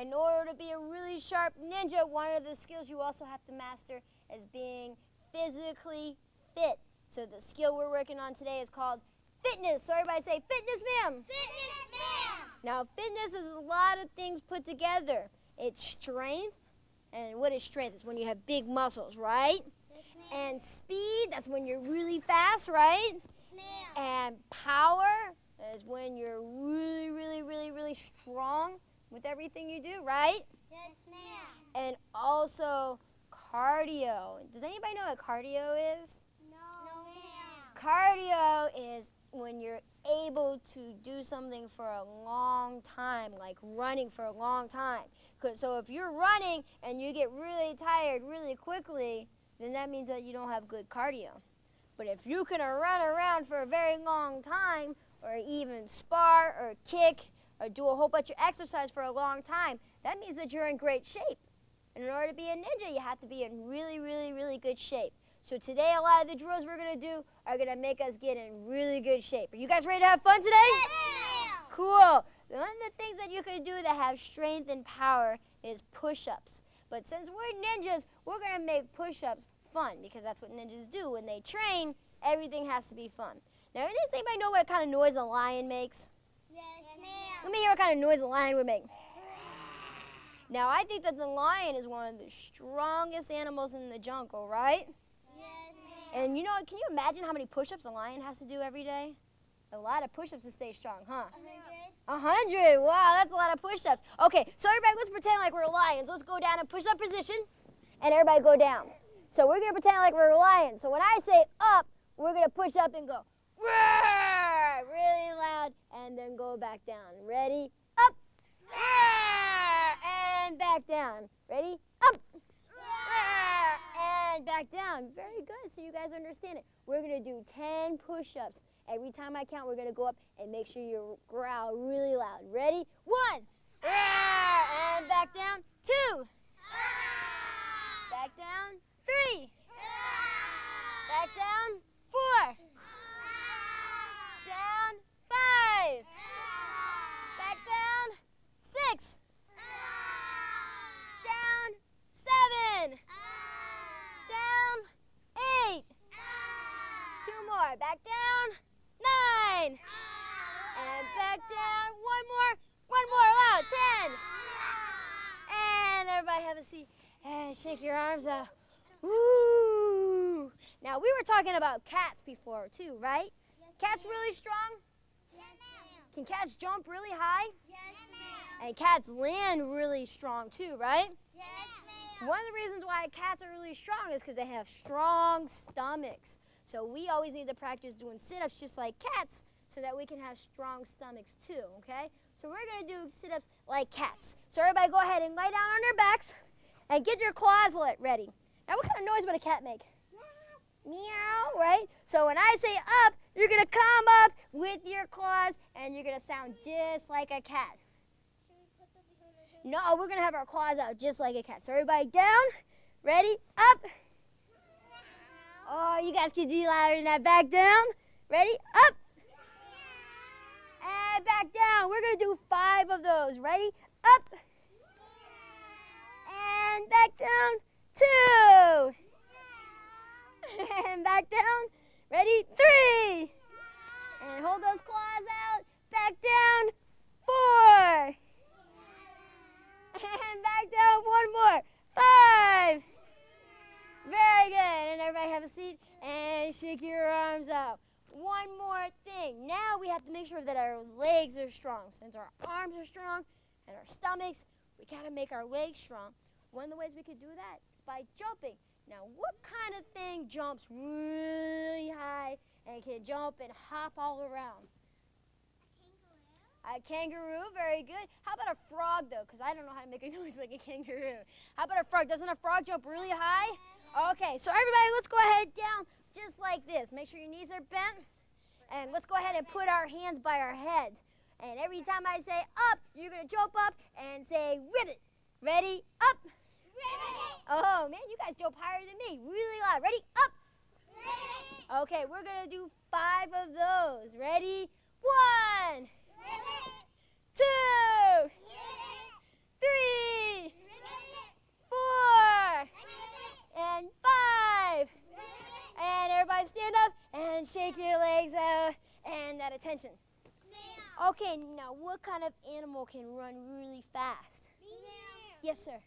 in order to be a really sharp ninja, one of the skills you also have to master is being physically fit. So the skill we're working on today is called fitness. So everybody say fitness, ma'am. Fitness, ma'am. Now fitness is a lot of things put together. It's strength, and what is strength? It's when you have big muscles, right? Yes. And speed, that's when you're really fast, right? Yes, ma'am. And power is when you're really, really, really, really strong with everything you do, right? Yes, ma'am. And also cardio. Does anybody know what cardio is? No, no ma'am. Cardio is when you're able to do something for a long time, like running for a long time. So if you're running and you get really tired really quickly, then that means that you don't have good cardio. But if you can run around for a very long time, or even spar or kick or do a whole bunch of exercise for a long time, that means that you're in great shape. And in order to be a ninja, you have to be in really, really, really good shape. So today, a lot of the drills we're gonna do are gonna make us get in really good shape. Are you guys ready to have fun today? Ma'am. Cool. One of the things that you can do that have strength and power is push-ups. But since we're ninjas, we're gonna make push-ups fun because that's what ninjas do. When they train, everything has to be fun. Now, does anybody know what kind of noise a lion makes? Let me hear what kind of noise a lion would make. Now, I think that the lion is one of the strongest animals in the jungle, right? Yes. And you know, can you imagine how many push-ups a lion has to do every day? A lot of push-ups to stay strong, huh? A hundred. A hundred. Wow, that's a lot of push-ups. Okay, so everybody, let's pretend like we're lions. Let's go down in push-up position, and everybody go down. So we're gonna pretend like we're lions. So when I say up, we're gonna push up and go Really loud, and then go back down. Ready? Up. And back down. Ready? Up. And back down. Very good. So you guys understand it. We're gonna do 10 push-ups. Every time I count, we're gonna go up and make sure you growl really loud. Ready? One. And back down. Two. Back down. Three. Back down. Four. Five. Back down. Six. Down. Seven. Down. Eight. Two more. Back down. Nine. And back down. One more. One more. Wow. Ten. And everybody have a seat. And shake your arms out. Woo! Now we were talking about cats before too, right? Cats really strong? Can cats jump really high? Yes, ma'am. And cats land really strong too, right? Yes, ma'am. One of the reasons why cats are really strong is because they have strong stomachs. So we always need to practice doing sit-ups just like cats so that we can have strong stomachs too, okay? So we're gonna do sit-ups like cats. So everybody go ahead and lay down on their backs and get your claws ready. Now what kind of noise would a cat make? Meow, right? So when I say up, you're gonna come up with your claws and you're gonna sound just like a cat. No, we're gonna have our claws out just like a cat. So everybody down, ready, up. Oh, you guys can do louder than that. Back down, ready, up. And back down. We're gonna do five of those. Ready, up. And back down, two. And back down, ready, three. And hold those claws out, back down, four. And back down one more. Five. Very good. And everybody have a seat and shake your arms out. One more thing. Now we have to make sure that our legs are strong. Since our arms are strong and our stomachs, we gotta make our legs strong. One of the ways we could do that is by jumping. Now, what kind of thing jumps really high and can jump and hop all around? A kangaroo, A kangaroo, very good. How about a frog though? Because I don't know how to make a noise like a kangaroo. How about a frog? Doesn't a frog jump really high? Okay, so everybody, let's go ahead down just like this. Make sure your knees are bent. And let's go ahead and put our hands by our heads. And every time I say up, you're gonna jump up and say ribbit. Ready? Up. Oh, man, you guys jump higher than me. Really loud. Ready? Up. Ready. Okay, we're going to do five of those. Ready? One. Ready. Two. Three. Four. And five. And everybody stand up and shake your legs out and that attention. Okay, now what kind of animal can run really fast? Yes, sir.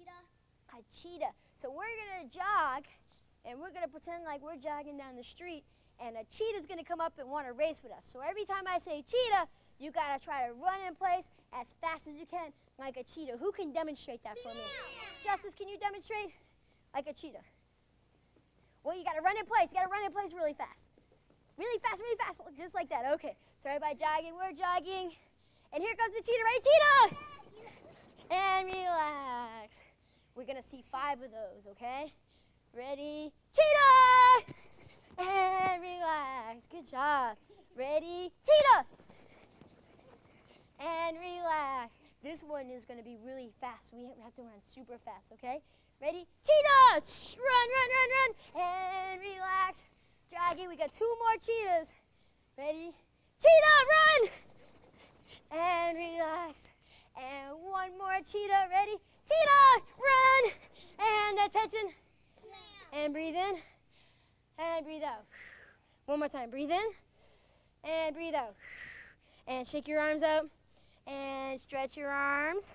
Cheetah. A cheetah. So we're gonna jog, and we're gonna pretend like we're jogging down the street, and a cheetah's gonna come up and want to race with us. So every time I say cheetah, you gotta try to run in place as fast as you can, like a cheetah. Who can demonstrate that for me? Justice, can you demonstrate? Like a cheetah. Well, you gotta run in place. You gotta run in place really fast. Really fast, really fast, just like that. Okay. So everybody jogging, we're jogging. And here comes the cheetah. right, cheetah? And relax. We're gonna see five of those, okay? Ready? Cheetah! And relax. Good job. Ready? Cheetah! And relax. This one is gonna be really fast. We have to run super fast, okay? Ready? Cheetah! Run, run, run, run! And relax. Jogging. We got two more cheetahs. Ready? Cheetah, run! And relax. And one more cheetah. Ready? Cheetah, run! And attention. And breathe in. And breathe out. One more time. Breathe in. And breathe out. And shake your arms out. And stretch your arms.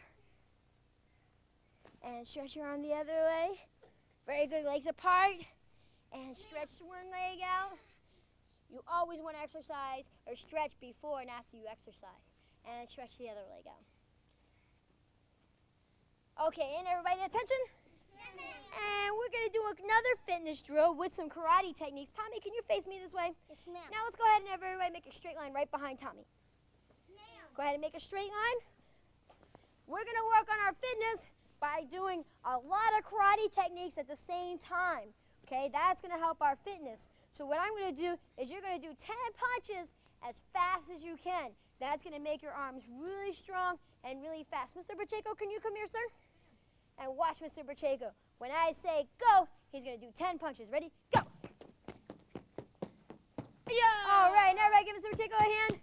And stretch your arm the other way. Very good. Legs apart. And stretch one leg out. You always want to exercise or stretch before and after you exercise. And stretch the other leg out. Okay, and everybody attention. And we're gonna do another fitness drill with some karate techniques. Tommy, can you face me this way? Yes, ma'am. Now let's go ahead and have everybody make a straight line right behind Tommy. Go ahead and make a straight line. We're gonna work on our fitness by doing a lot of karate techniques at the same time. Okay, that's gonna help our fitness. So what I'm gonna do is you're gonna do 10 punches as fast as you can. That's gonna make your arms really strong and really fast. Mr. Pacheco, can you come here, sir? And watch Mr. Pacheco. When I say go, he's gonna do 10 punches. Ready? Go! Yeah. All right, now everybody give Mr. Pacheco a hand.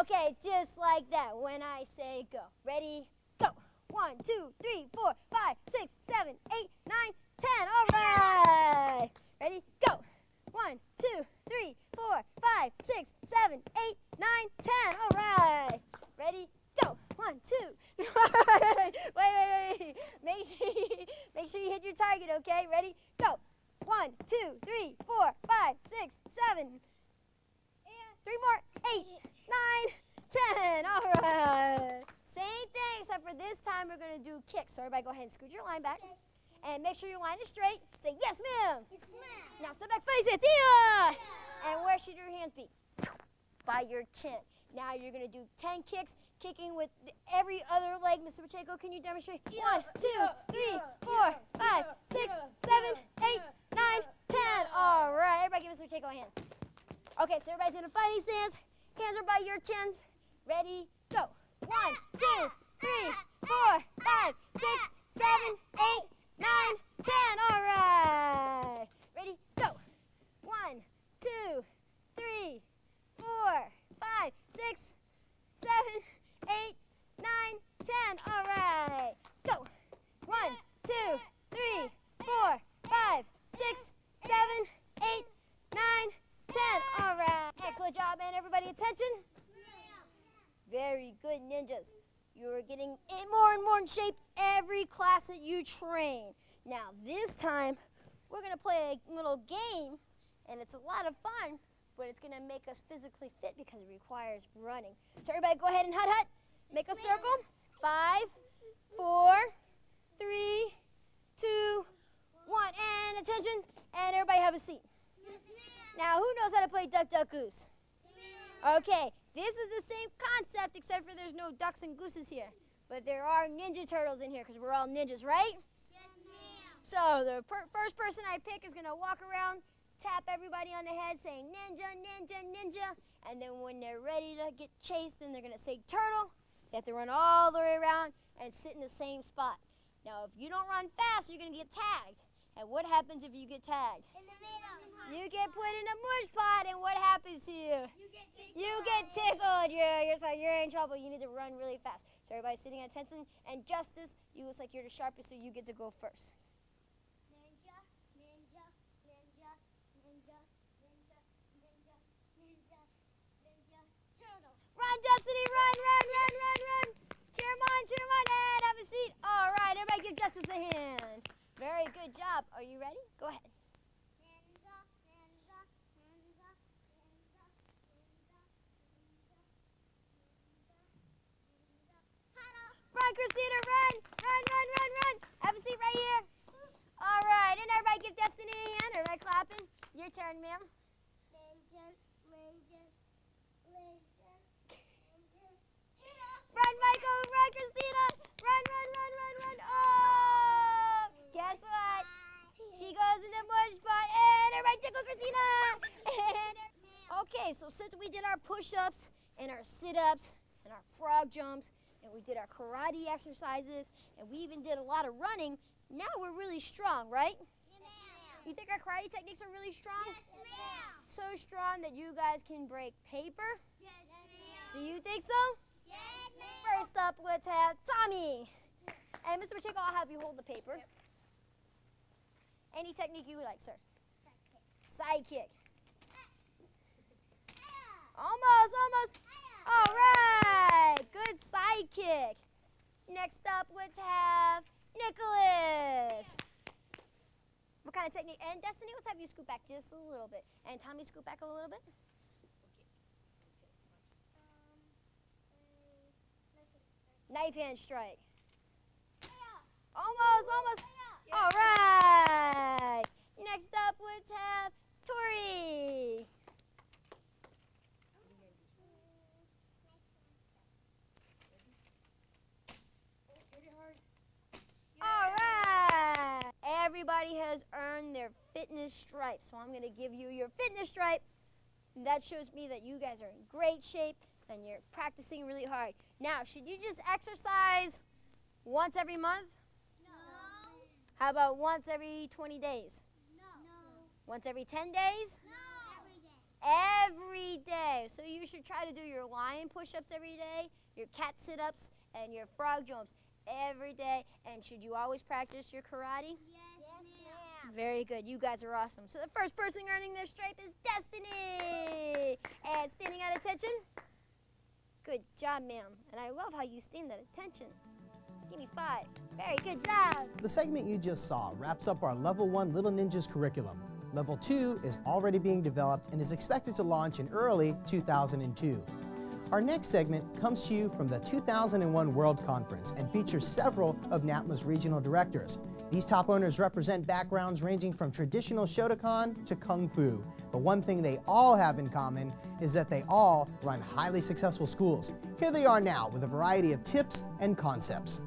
Okay, just like that. When I say go. Ready? Go. One, two, three, four, five, six, seven, eight, nine, ten. All right. Ready? Go. One, two, three, four, five, six, seven, eight, nine, ten. All right. Ready? Go. One, two. wait, wait, wait. Make sure you, make sure you hit your target. Okay. Ready? Go. One, two, three, four, five, six, seven. Three more. Eight, nine, ten. All right. Same thing, except for this time we're gonna do kicks. So everybody, go ahead and scoot your line back, and make sure your line is straight. Say yes, ma'am. Yes, ma'am. Now step back, face it. Yeah. And where should your hands be? By your chin. Now you're gonna do 10 kicks, kicking with every other leg. Mr. Pacheco, can you demonstrate? One, two, three, four, five, six, seven, eight, nine, ten. All right, everybody give Mr. Pacheco a hand. Okay, so everybody's in a fighting stance. Hands are by your chins. Ready, go. One, two, three, four, five, six, seven, eight, nine, ten. All right. Ready, go. One, two, three, four, five, six, seven, eight, nine, ten. All right. Go. One, two, three, four, five, six, seven, eight, nine, ten. All right. Excellent job, man. Everybody, attention. Very good, ninjas. You're getting in more and more in shape every class that you train. Now, this time, we're going to play a little game, and it's a lot of fun, but it's going to make us physically fit because it requires running. So, everybody, go ahead and hut hut. Make a circle. Five, four, three, two, one. And attention. And everybody have a seat. Now, who knows how to play duck, duck, goose? Okay, this is the same concept except for there's no ducks and gooses here. But there are Ninja Turtles in here because we're all ninjas, right? Yes, ma'am. So the per- first person I pick is going to walk around, tap everybody on the head saying ninja, ninja, ninja. And then when they're ready to get chased, then they're going to say turtle. They have to run all the way around and sit in the same spot. Now, if you don't run fast, you're going to get tagged. And what happens if you get tagged? In the middle. You get put in a mush pot, and what happens to you? You get tickled. You get tickled. You're, you're, you're in trouble. You need to run really fast. So everybody's sitting at attention. And Justice, you looks like you're the sharpest, so you get to go first. Ninja, ninja, ninja, ninja, ninja, ninja, ninja, on, Destiny. Run, run, run, run, run. Cheer 'em on, cheer 'em on, and have a seat. All right, everybody give Justice a hand. Very good job. Are you ready? Go ahead. Run, Christina, run, run, run, run, run. Have a seat right here. All right, and everybody give Destiny a hand. Everybody clapping. Your turn, ma'am. Legend, legend, legend, legend. Run, Michael, run, Christina. Run, run, run, run, run. Oh, guess what? She goes in the mush pot, and everybody tickle Christina. And okay, so since we did our push-ups and our sit-ups and our frog jumps, and we did our karate exercises, and we even did a lot of running, now we're really strong, right? You think our karate techniques are really strong? Yes, ma'am. So strong that you guys can break paper? Yes, ma'am. Do you think so? First up, let's have Tommy. And Mr. Pacheco, I'll have you hold the paper. Any technique you would like, sir. Side kick. Almost, almost. All right. Good side kick. Next up, let's have Nicholas. What kind of technique? And Destiny, let's have you scoot back just a little bit. And Tommy, scoot back a little bit. Knife hand strike. Almost, almost. All right. Next up, let's have Tori. All right. Everybody has earned their fitness stripe. So I'm going to give you your fitness stripe. And that shows me that you guys are in great shape and you're practicing really hard. Now, should you just exercise once every month? No. How about once every 20 days? No. Once every 10 days? No. Every day. So you should try to do your lion push-ups every day, your cat sit-ups, and your frog jumps every day. And should you always practice your karate? Yes. Very good. You guys are awesome. So the first person earning their stripe is Destiny. And standing at attention? Good job, ma'am. And I love how you stand that attention. Give me five. Very good job. The segment you just saw wraps up our Level 1 Little Ninjas curriculum. Level 2 is already being developed and is expected to launch in early 2002. Our next segment comes to you from the 2001 World Conference and features several of NAPMA's regional directors. These top owners represent backgrounds ranging from traditional Shotokan to Kung Fu. But one thing they all have in common is that they all run highly successful schools. Here they are now with a variety of tips and concepts.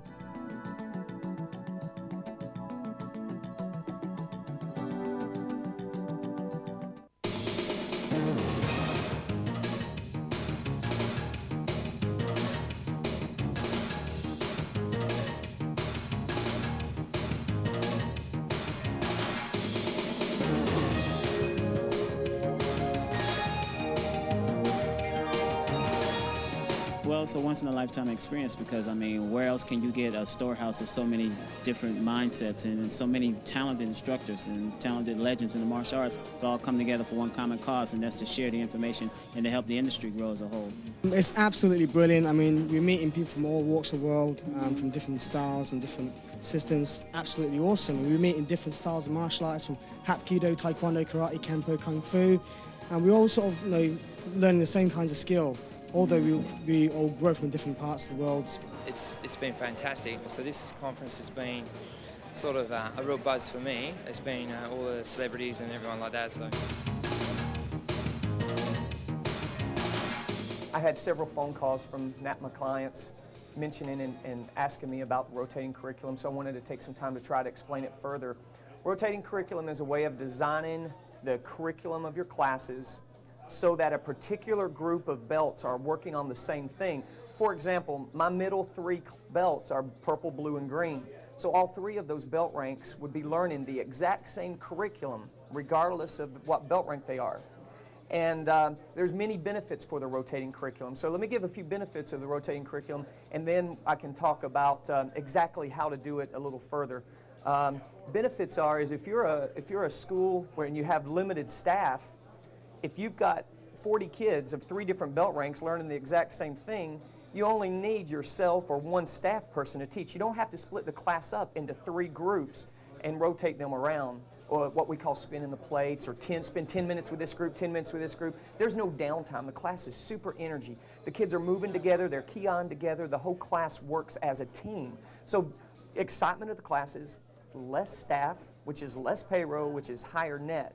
Lifetime experience because I mean, where else can you get a storehouse of so many different mindsets and so many talented instructors and talented legends in the martial arts to all come together for one common cause, and that's to share the information and to help the industry grow as a whole. It's absolutely brilliant. I mean, we're meeting people from all walks of the world, um, from different styles and different systems. Absolutely awesome. We're meeting different styles of martial arts from Hapkido, Taekwondo, Karate, Kempo, Kung Fu. And we're all sort of you know, learning the same kinds of skill, although we, we all grow from different parts of the world. it's it's been fantastic. So this conference has been sort of uh, a real buzz for me. It's been uh, all the celebrities and everyone like that. So. I had several phone calls from NAPMA clients mentioning and, and asking me about rotating curriculum, so I wanted to take some time to try to explain it further. Rotating curriculum is a way of designing the curriculum of your classes so that a particular group of belts are working on the same thing. For example, my middle three belts are purple, blue, and green. So all three of those belt ranks would be learning the exact same curriculum, regardless of what belt rank they are. And um, there's many benefits for the rotating curriculum. So let me give a few benefits of the rotating curriculum, and then I can talk about um, exactly how to do it a little further. Um, benefits are is if you're a if you're a school where you have limited staff, if you've got 40 kids of three different belt ranks learning the exact same thing, you only need yourself or one staff person to teach. You don't have to split the class up into three groups and rotate them around or what we call spinning the plates or 10 spend 10 minutes with this group 10 minutes with this group. There's no downtime. The class is super energy. The kids are moving together. They're key on together. The whole class works as a team. So excitement of the classes less staff which is less payroll which is higher net.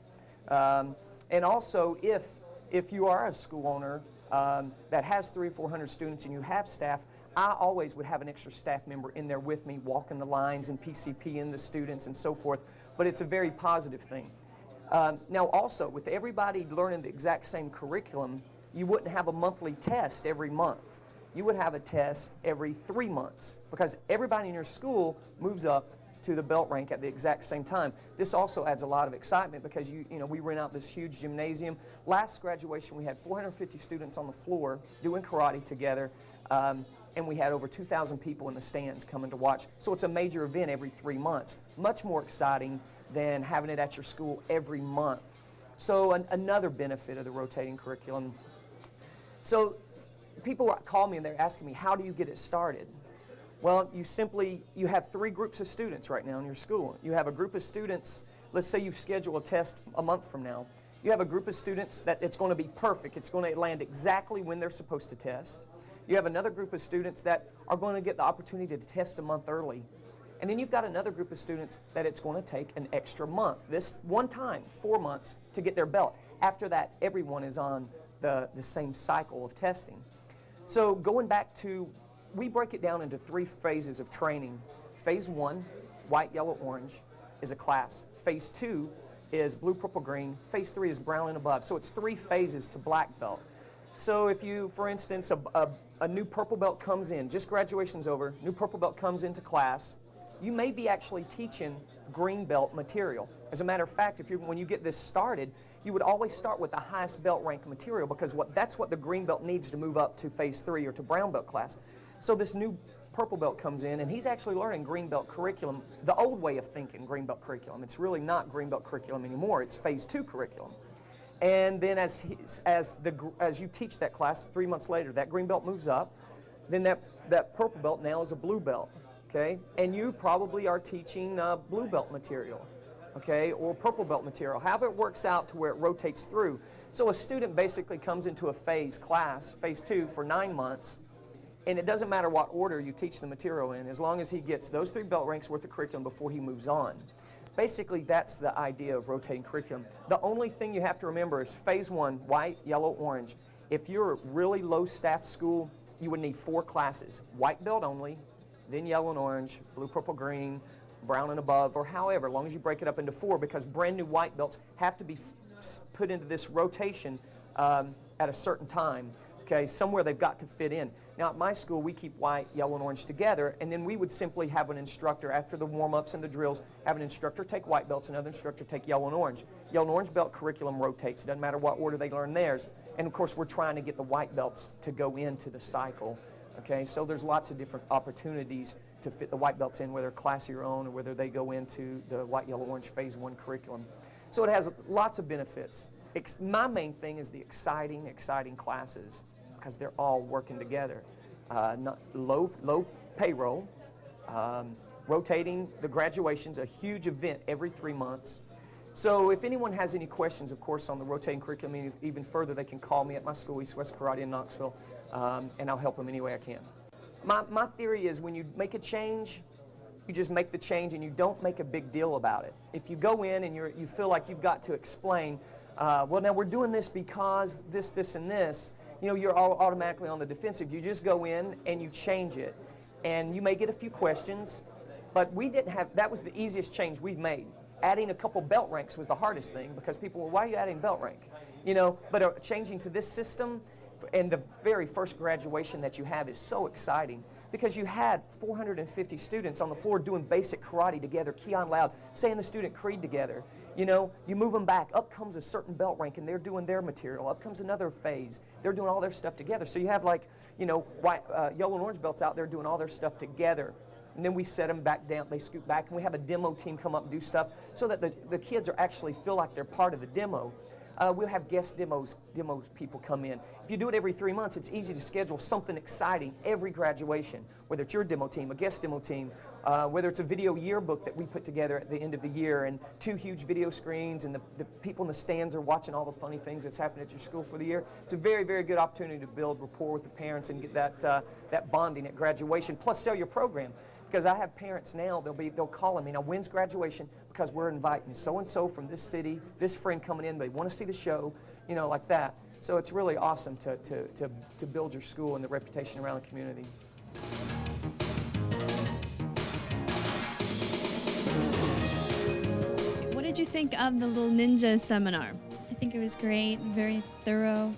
Um, and also if if you are a school owner um, that has three or four hundred students and you have staff I always would have an extra staff member in there with me, walking the lines and PCP in the students and so forth, but it's a very positive thing. Um, now also, with everybody learning the exact same curriculum, you wouldn't have a monthly test every month. You would have a test every three months because everybody in your school moves up to the belt rank at the exact same time. This also adds a lot of excitement because you, you know, we rent out this huge gymnasium. Last graduation, we had 450 students on the floor doing karate together. Um, and we had over 2,000 people in the stands coming to watch. So it's a major event every three months. Much more exciting than having it at your school every month. So an, another benefit of the rotating curriculum. So people call me and they're asking me, how do you get it started? Well, you simply, you have three groups of students right now in your school. You have a group of students, let's say you schedule a test a month from now. You have a group of students that it's going to be perfect. It's going to land exactly when they're supposed to test. You have another group of students that are going to get the opportunity to test a month early. And then you've got another group of students that it's going to take an extra month, this one time, four months, to get their belt. After that, everyone is on the, the same cycle of testing. So going back to, we break it down into three phases of training. Phase one, white, yellow, orange, is a class. Phase two is blue, purple, green. Phase three is brown and above. So it's three phases to black belt. So if you, for instance, a, a, a, new purple belt comes in, just graduation's over, new purple belt comes into class, you may be actually teaching green belt material. As a matter of fact, if you when you get this started, you would always start with the highest belt rank material because what, that's what the green belt needs to move up to phase three or to brown belt class. So this new purple belt comes in and he's actually learning green belt curriculum, the old way of thinking green belt curriculum. It's really not green belt curriculum anymore, it's phase two curriculum. And then as, he, as, the, as you teach that class, three months later, that green belt moves up. Then that, that purple belt now is a blue belt, okay? And you probably are teaching uh, blue belt material, okay, or purple belt material. However it works out to where it rotates through. So a student basically comes into a phase class, phase two, for nine months, and it doesn't matter what order you teach the material in, as long as he gets those three belt ranks worth of curriculum before he moves on. Basically, that's the idea of rotating curriculum. The only thing you have to remember is phase one, white, yellow, orange. If you're a really low staff school, you would need four classes, white belt only, then yellow and orange, blue, purple, green, brown and above, or however, as long as you break it up into four, because brand new white belts have to be put into this rotation um, at a certain time. Okay, somewhere they've got to fit in. Now at my school, we keep white, yellow, and orange together, and then we would simply have an instructor after the warm-ups and the drills, have an instructor take white belts, another instructor take yellow and orange. Yellow and orange belt curriculum rotates. It doesn't matter what order they learn theirs. And of course, we're trying to get the white belts to go into the cycle. Okay, so there's lots of different opportunities to fit the white belts in, whether class your own or whether they go into the white, yellow, orange phase one curriculum. So it has lots of benefits. my main thing is the exciting, exciting classes because they're all working together. Uh, not low, low payroll, um, rotating the graduation's a huge event every three months. So if anyone has any questions, of course, on the rotating curriculum, even further, they can call me at my school, East West Karate in Knoxville, um, and I'll help them any way I can. My, my theory is when you make a change, you just make the change and you don't make a big deal about it. If you go in and you you feel like you've got to explain, uh, well, now we're doing this because this, this, and this, you know, you're all automatically on the defensive. You just go in and you change it. And you may get a few questions, but we didn't have, that was the easiest change we've made. Adding a couple belt ranks was the hardest thing because people were, why are you adding belt rank? You know, but uh, changing to this system and the very first graduation that you have is so exciting because you had 450 students on the floor doing basic karate together, Kion Loud, saying the student creed together. You know, you move them back. Up comes a certain belt rank, and they're doing their material. Up comes another phase. They're doing all their stuff together. So you have like, you know, white, uh, yellow and orange belts out there doing all their stuff together. And then we set them back down. They scoot back, and we have a demo team come up and do stuff so that the, the kids are actually feel like they're part of the demo. Uh, we'll have guest demos, demos people come in. If you do it every three months, it's easy to schedule something exciting every graduation, whether it's your demo team, a guest demo team, uh, whether it's a video yearbook that we put together at the end of the year, and two huge video screens, and the, the people in the stands are watching all the funny things that's happened at your school for the year. It's a very, very good opportunity to build rapport with the parents and get that, uh, that bonding at graduation, plus sell your program because I have parents now, they'll be they'll call me now when's graduation because we're inviting so and so from this city, this friend coming in, they want to see the show, you know, like that. So it's really awesome to, to, to, to build your school and the reputation around the community. What did you think of the Little Ninja seminar? I think it was great, very thorough,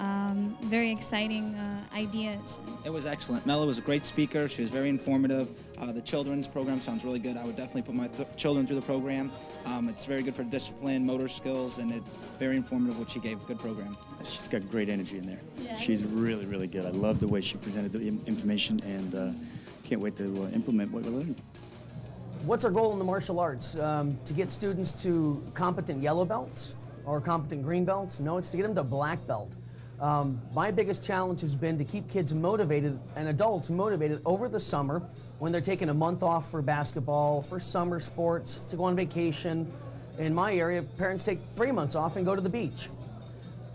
um, very exciting uh, ideas. It was excellent. Mela was a great speaker. She was very informative. Uh, the children's program sounds really good. I would definitely put my th- children through the program. Um, it's very good for discipline, motor skills, and it very informative what she gave. Good program. She's got great energy in there. She's really, really good. I love the way she presented the information and uh, can't wait to uh, implement what we're learning. What's our goal in the martial arts? Um, to get students to competent yellow belts or competent green belts? No, it's to get them to black belt. Um, my biggest challenge has been to keep kids motivated and adults motivated over the summer when they're taking a month off for basketball, for summer sports, to go on vacation. In my area, parents take three months off and go to the beach.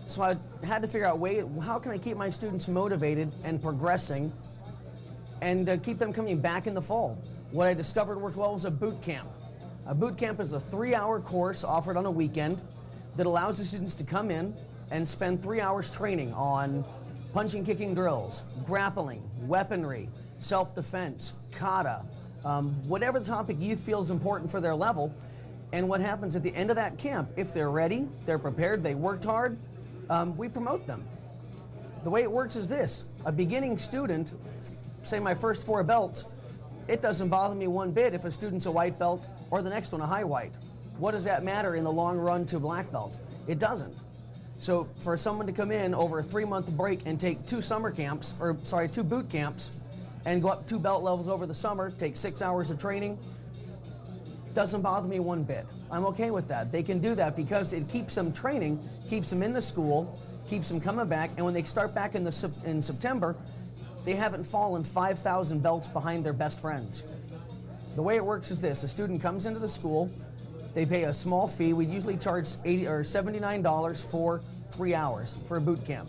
So I had to figure out way how can I keep my students motivated and progressing and uh, keep them coming back in the fall. What I discovered worked well was a boot camp. A boot camp is a three-hour course offered on a weekend that allows the students to come in and spend three hours training on punching, kicking drills, grappling, weaponry, self-defense, kata, um, whatever topic youth feels important for their level. And what happens at the end of that camp, if they're ready, they're prepared, they worked hard, um, we promote them. The way it works is this a beginning student, say my first four belts, it doesn't bother me one bit if a student's a white belt or the next one a high white. What does that matter in the long run to black belt? It doesn't. So for someone to come in over a three month break and take two summer camps, or sorry, two boot camps, and go up two belt levels over the summer, take six hours of training, doesn't bother me one bit. I'm okay with that. They can do that because it keeps them training, keeps them in the school, keeps them coming back, and when they start back in, the, in September, they haven't fallen 5,000 belts behind their best friends. The way it works is this: a student comes into the school, they pay a small fee. We usually charge 80 or 79 dollars for three hours for a boot camp.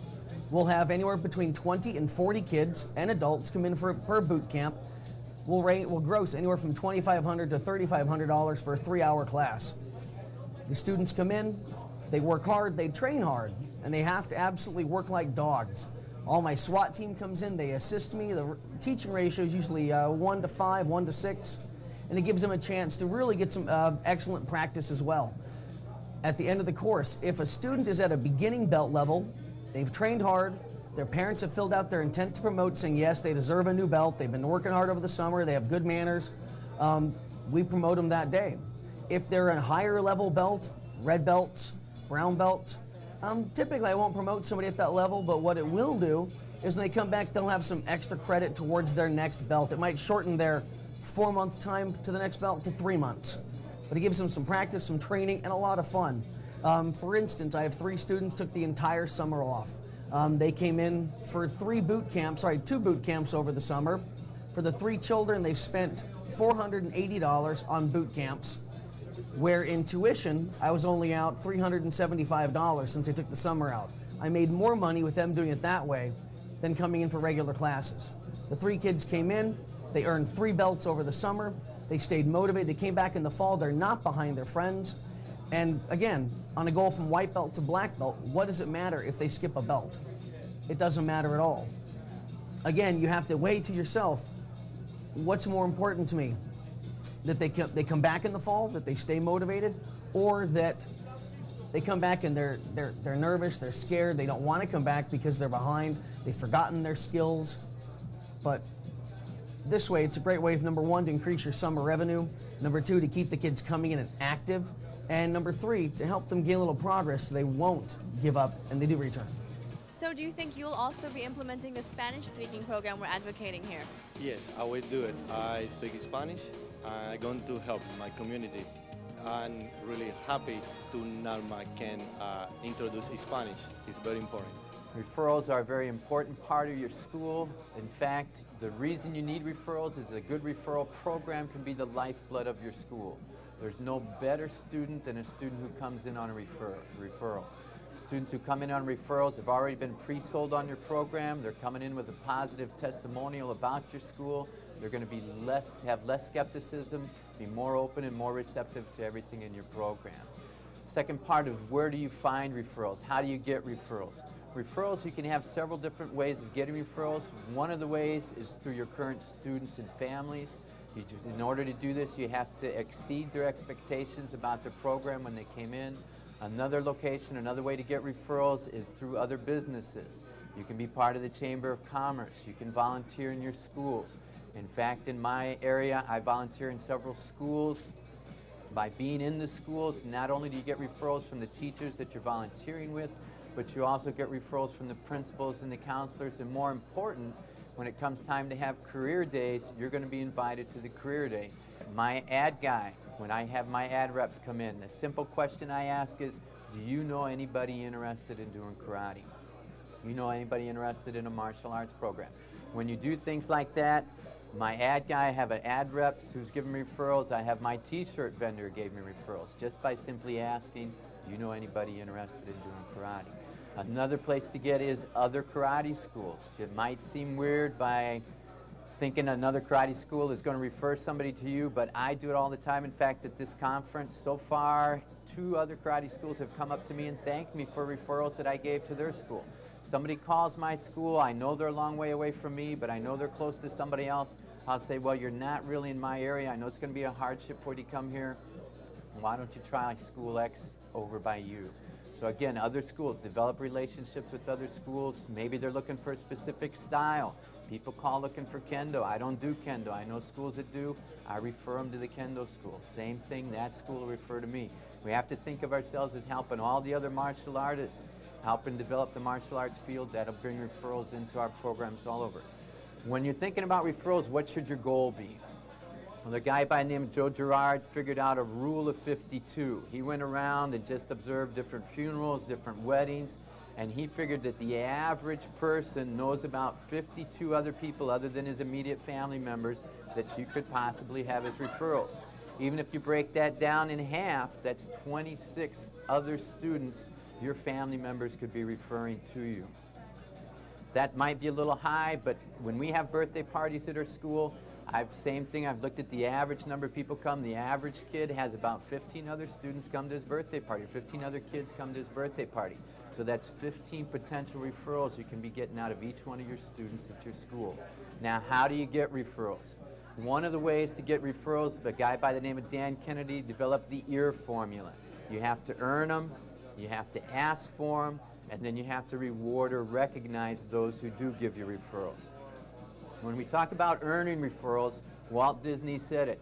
We'll have anywhere between 20 and 40 kids and adults come in for per boot camp. We'll rate, we'll gross anywhere from 2,500 to 3,500 dollars for a three-hour class. The students come in, they work hard, they train hard, and they have to absolutely work like dogs. All my SWAT team comes in, they assist me. The teaching ratio is usually uh, one to five, one to six, and it gives them a chance to really get some uh, excellent practice as well. At the end of the course, if a student is at a beginning belt level, they've trained hard, their parents have filled out their intent to promote, saying yes, they deserve a new belt, they've been working hard over the summer, they have good manners, um, we promote them that day. If they're a higher level belt, red belts, brown belts, um, typically I won't promote somebody at that level, but what it will do is when they come back, they'll have some extra credit towards their next belt. It might shorten their four month time to the next belt to three months. But it gives them some practice, some training, and a lot of fun. Um, for instance, I have three students took the entire summer off. Um, they came in for three boot camps, sorry, two boot camps over the summer. For the three children, they spent $480 on boot camps, where in tuition, I was only out $375 since they took the summer out. I made more money with them doing it that way than coming in for regular classes. The three kids came in, they earned three belts over the summer, they stayed motivated, they came back in the fall, they're not behind their friends. And again, on a goal from white belt to black belt, what does it matter if they skip a belt? It doesn't matter at all. Again, you have to weigh to yourself what's more important to me? That they, co- they come back in the fall, that they stay motivated, or that they come back and they're, they're, they're nervous, they're scared, they don't want to come back because they're behind, they've forgotten their skills. But this way, it's a great way, of number one, to increase your summer revenue, number two, to keep the kids coming in and active, and number three, to help them gain a little progress so they won't give up and they do return. So, do you think you'll also be implementing the Spanish speaking program we're advocating here? Yes, I will do it. I speak Spanish. I'm going to help my community. I'm really happy to NAPMA can uh, introduce Spanish. It's very important. Referrals are a very important part of your school. In fact, the reason you need referrals is a good referral program can be the lifeblood of your school. There's no better student than a student who comes in on a refer referral. Students who come in on referrals have already been pre-sold on your program. They're coming in with a positive testimonial about your school. They're going to be less, have less skepticism, be more open and more receptive to everything in your program. Second part is where do you find referrals? How do you get referrals? Referrals, you can have several different ways of getting referrals. One of the ways is through your current students and families. You, in order to do this, you have to exceed their expectations about the program when they came in. Another location, another way to get referrals is through other businesses. You can be part of the Chamber of Commerce. You can volunteer in your schools. In fact, in my area, I volunteer in several schools. By being in the schools, not only do you get referrals from the teachers that you're volunteering with, but you also get referrals from the principals and the counselors, and more important, when it comes time to have career days, you're going to be invited to the career day. My ad guy, when I have my ad reps come in, the simple question I ask is, do you know anybody interested in doing karate? You know anybody interested in a martial arts program? When you do things like that, my ad guy, I have an ad reps who's giving me referrals. I have my t-shirt vendor gave me referrals just by simply asking, do you know anybody interested in doing karate? Another place to get is other karate schools. It might seem weird by thinking another karate school is going to refer somebody to you, but I do it all the time. In fact, at this conference, so far, two other karate schools have come up to me and thanked me for referrals that I gave to their school. Somebody calls my school, I know they're a long way away from me, but I know they're close to somebody else. I'll say, well, you're not really in my area. I know it's going to be a hardship for you to come here. Why don't you try School X over by you? So again, other schools, develop relationships with other schools. Maybe they're looking for a specific style. People call looking for kendo. I don't do kendo. I know schools that do. I refer them to the kendo school. Same thing, that school will refer to me. We have to think of ourselves as helping all the other martial artists, helping develop the martial arts field. That'll bring referrals into our programs all over. When you're thinking about referrals, what should your goal be? Well, the guy by the name of Joe Girard figured out a rule of 52. He went around and just observed different funerals, different weddings, and he figured that the average person knows about 52 other people other than his immediate family members that you could possibly have as referrals. Even if you break that down in half, that's 26 other students your family members could be referring to you. That might be a little high, but when we have birthday parties at our school, I've same thing. I've looked at the average number of people come. The average kid has about 15 other students come to his birthday party. 15 other kids come to his birthday party. So that's 15 potential referrals you can be getting out of each one of your students at your school. Now, how do you get referrals? One of the ways to get referrals, a guy by the name of Dan Kennedy developed the EAR formula. You have to earn them, you have to ask for them, and then you have to reward or recognize those who do give you referrals. When we talk about earning referrals, Walt Disney said it.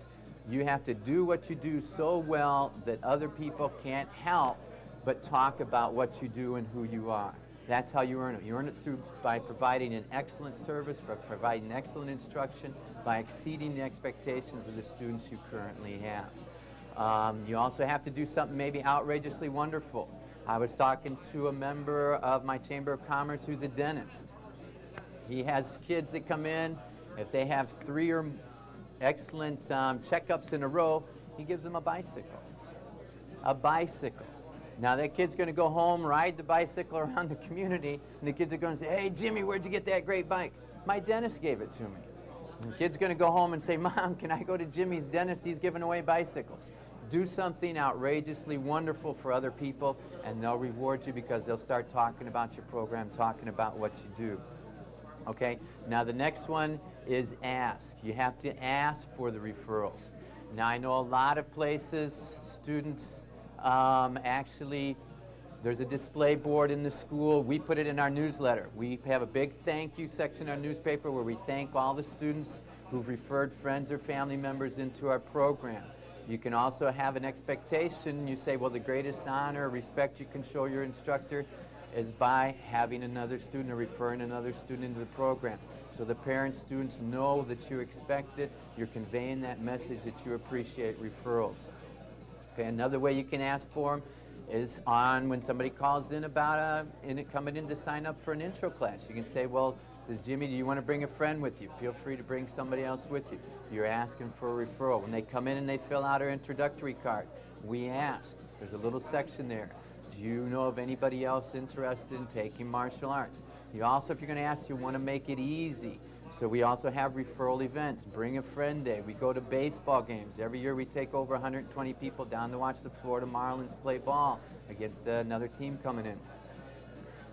You have to do what you do so well that other people can't help but talk about what you do and who you are. That's how you earn it. You earn it through by providing an excellent service, by providing excellent instruction, by exceeding the expectations of the students you currently have. Um, you also have to do something maybe outrageously wonderful. I was talking to a member of my Chamber of Commerce who's a dentist. He has kids that come in. If they have three or excellent um, checkups in a row, he gives them a bicycle. A bicycle. Now that kid's going to go home, ride the bicycle around the community, and the kids are going to say, hey, Jimmy, where'd you get that great bike? My dentist gave it to me. And the kid's going to go home and say, Mom, can I go to Jimmy's dentist? He's giving away bicycles. Do something outrageously wonderful for other people, and they'll reward you because they'll start talking about your program, talking about what you do. Okay, now the next one is ask. You have to ask for the referrals. Now I know a lot of places, students um, actually, there's a display board in the school. We put it in our newsletter. We have a big thank you section in our newspaper where we thank all the students who've referred friends or family members into our program. You can also have an expectation. You say, well, the greatest honor, respect you can show your instructor is by having another student or referring another student into the program. So the parents, students know that you expect it. You're conveying that message that you appreciate referrals. Okay, another way you can ask for them is on when somebody calls in about a, in it coming in to sign up for an intro class. You can say, well, does Jimmy, do you want to bring a friend with you? Feel free to bring somebody else with you. You're asking for a referral. When they come in and they fill out our introductory card, we asked. There's a little section there. Do you know of anybody else interested in taking martial arts? You also, if you're going to ask, you want to make it easy. So we also have referral events. Bring a friend day. We go to baseball games. Every year we take over 120 people down to watch the Florida Marlins play ball against uh, another team coming in.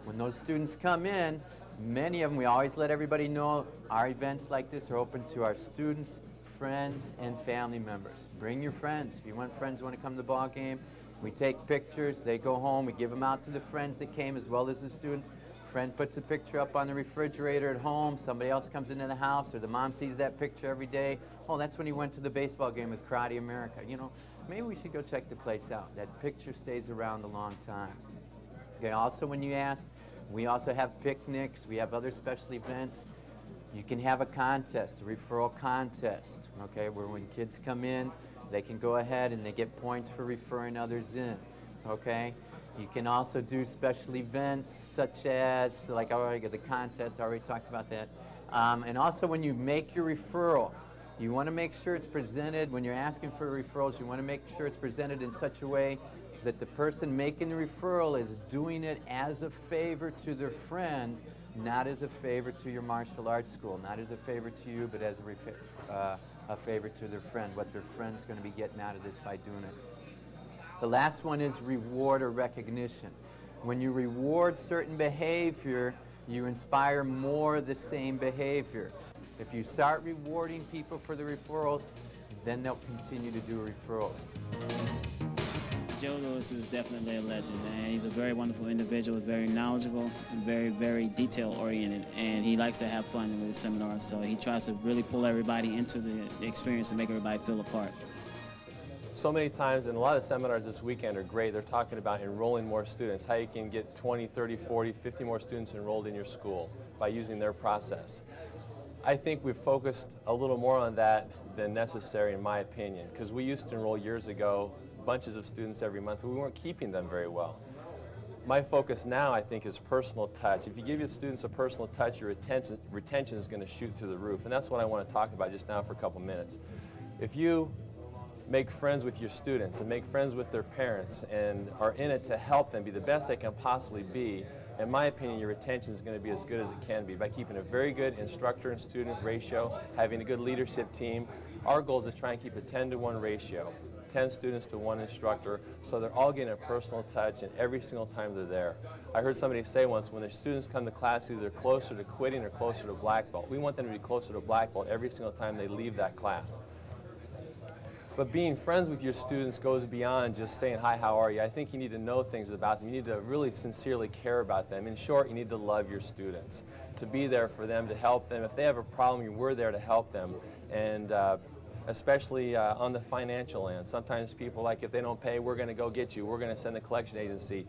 When those students come in, many of them, we always let everybody know our events like this are open to our students, friends, and family members. Bring your friends. If you want friends want to come to the ball game, we take pictures, they go home, we give them out to the friends that came as well as the students. Friend puts a picture up on the refrigerator at home, somebody else comes into the house, or the mom sees that picture every day. Oh, that's when he went to the baseball game with Karate America. You know, maybe we should go check the place out. That picture stays around a long time. Okay, also when you ask, we also have picnics, we have other special events. You can have a contest, a referral contest, okay, where when kids come in, they can go ahead and they get points for referring others in, okay? You can also do special events such as, like I already got the contest, I already talked about that. Um, and also when you make your referral, you want to make sure it's presented, when you're asking for referrals, you want to make sure it's presented in such a way that the person making the referral is doing it as a favor to their friend, not as a favor to your martial arts school, not as a favor to you, but as a, uh, a favor to their friend, what their friend's going to be getting out of this by doing it. The last one is reward or recognition. When you reward certain behavior, you inspire more of the same behavior. If you start rewarding people for the referrals, then they'll continue to do referrals. Joe Lewis is definitely a legend, and he's a very wonderful individual, very knowledgeable, and very, very detail-oriented, and he likes to have fun with his seminars, so he tries to really pull everybody into the, experience and make everybody feel a part. So many times, and a lot of seminars this weekend are great, they're talking about enrolling more students, how you can get 20, 30, 40, 50 more students enrolled in your school by using their process. I think we've focused a little more on that than necessary in my opinion, because we used to enroll years ago bunches of students every month, we weren't keeping them very well. My focus now, I think, is personal touch. If you give your students a personal touch, your retention, retention is going to shoot through the roof, and that's what I want to talk about just now for a couple minutes. If you make friends with your students and make friends with their parents and are in it to help them be the best they can possibly be, in my opinion, your retention is going to be as good as it can be by keeping a very good instructor and student ratio, having a good leadership team. Our goal is to try and keep a 10 to 1 ratio. 10 students to one instructor, so they're all getting a personal touch and every single time they're there. I heard somebody say once, when the students come to class, either closer to quitting or closer to black belt. We want them to be closer to black belt every single time they leave that class. But being friends with your students goes beyond just saying, hi, how are you? I think you need to know things about them. You need to really sincerely care about them. In short, you need to love your students, to be there for them, to help them. If they have a problem, we're there to help them. And uh, especially uh, on the financial end. Sometimes people like, if they don't pay, we're going to go get you. We're going to send a collection agency.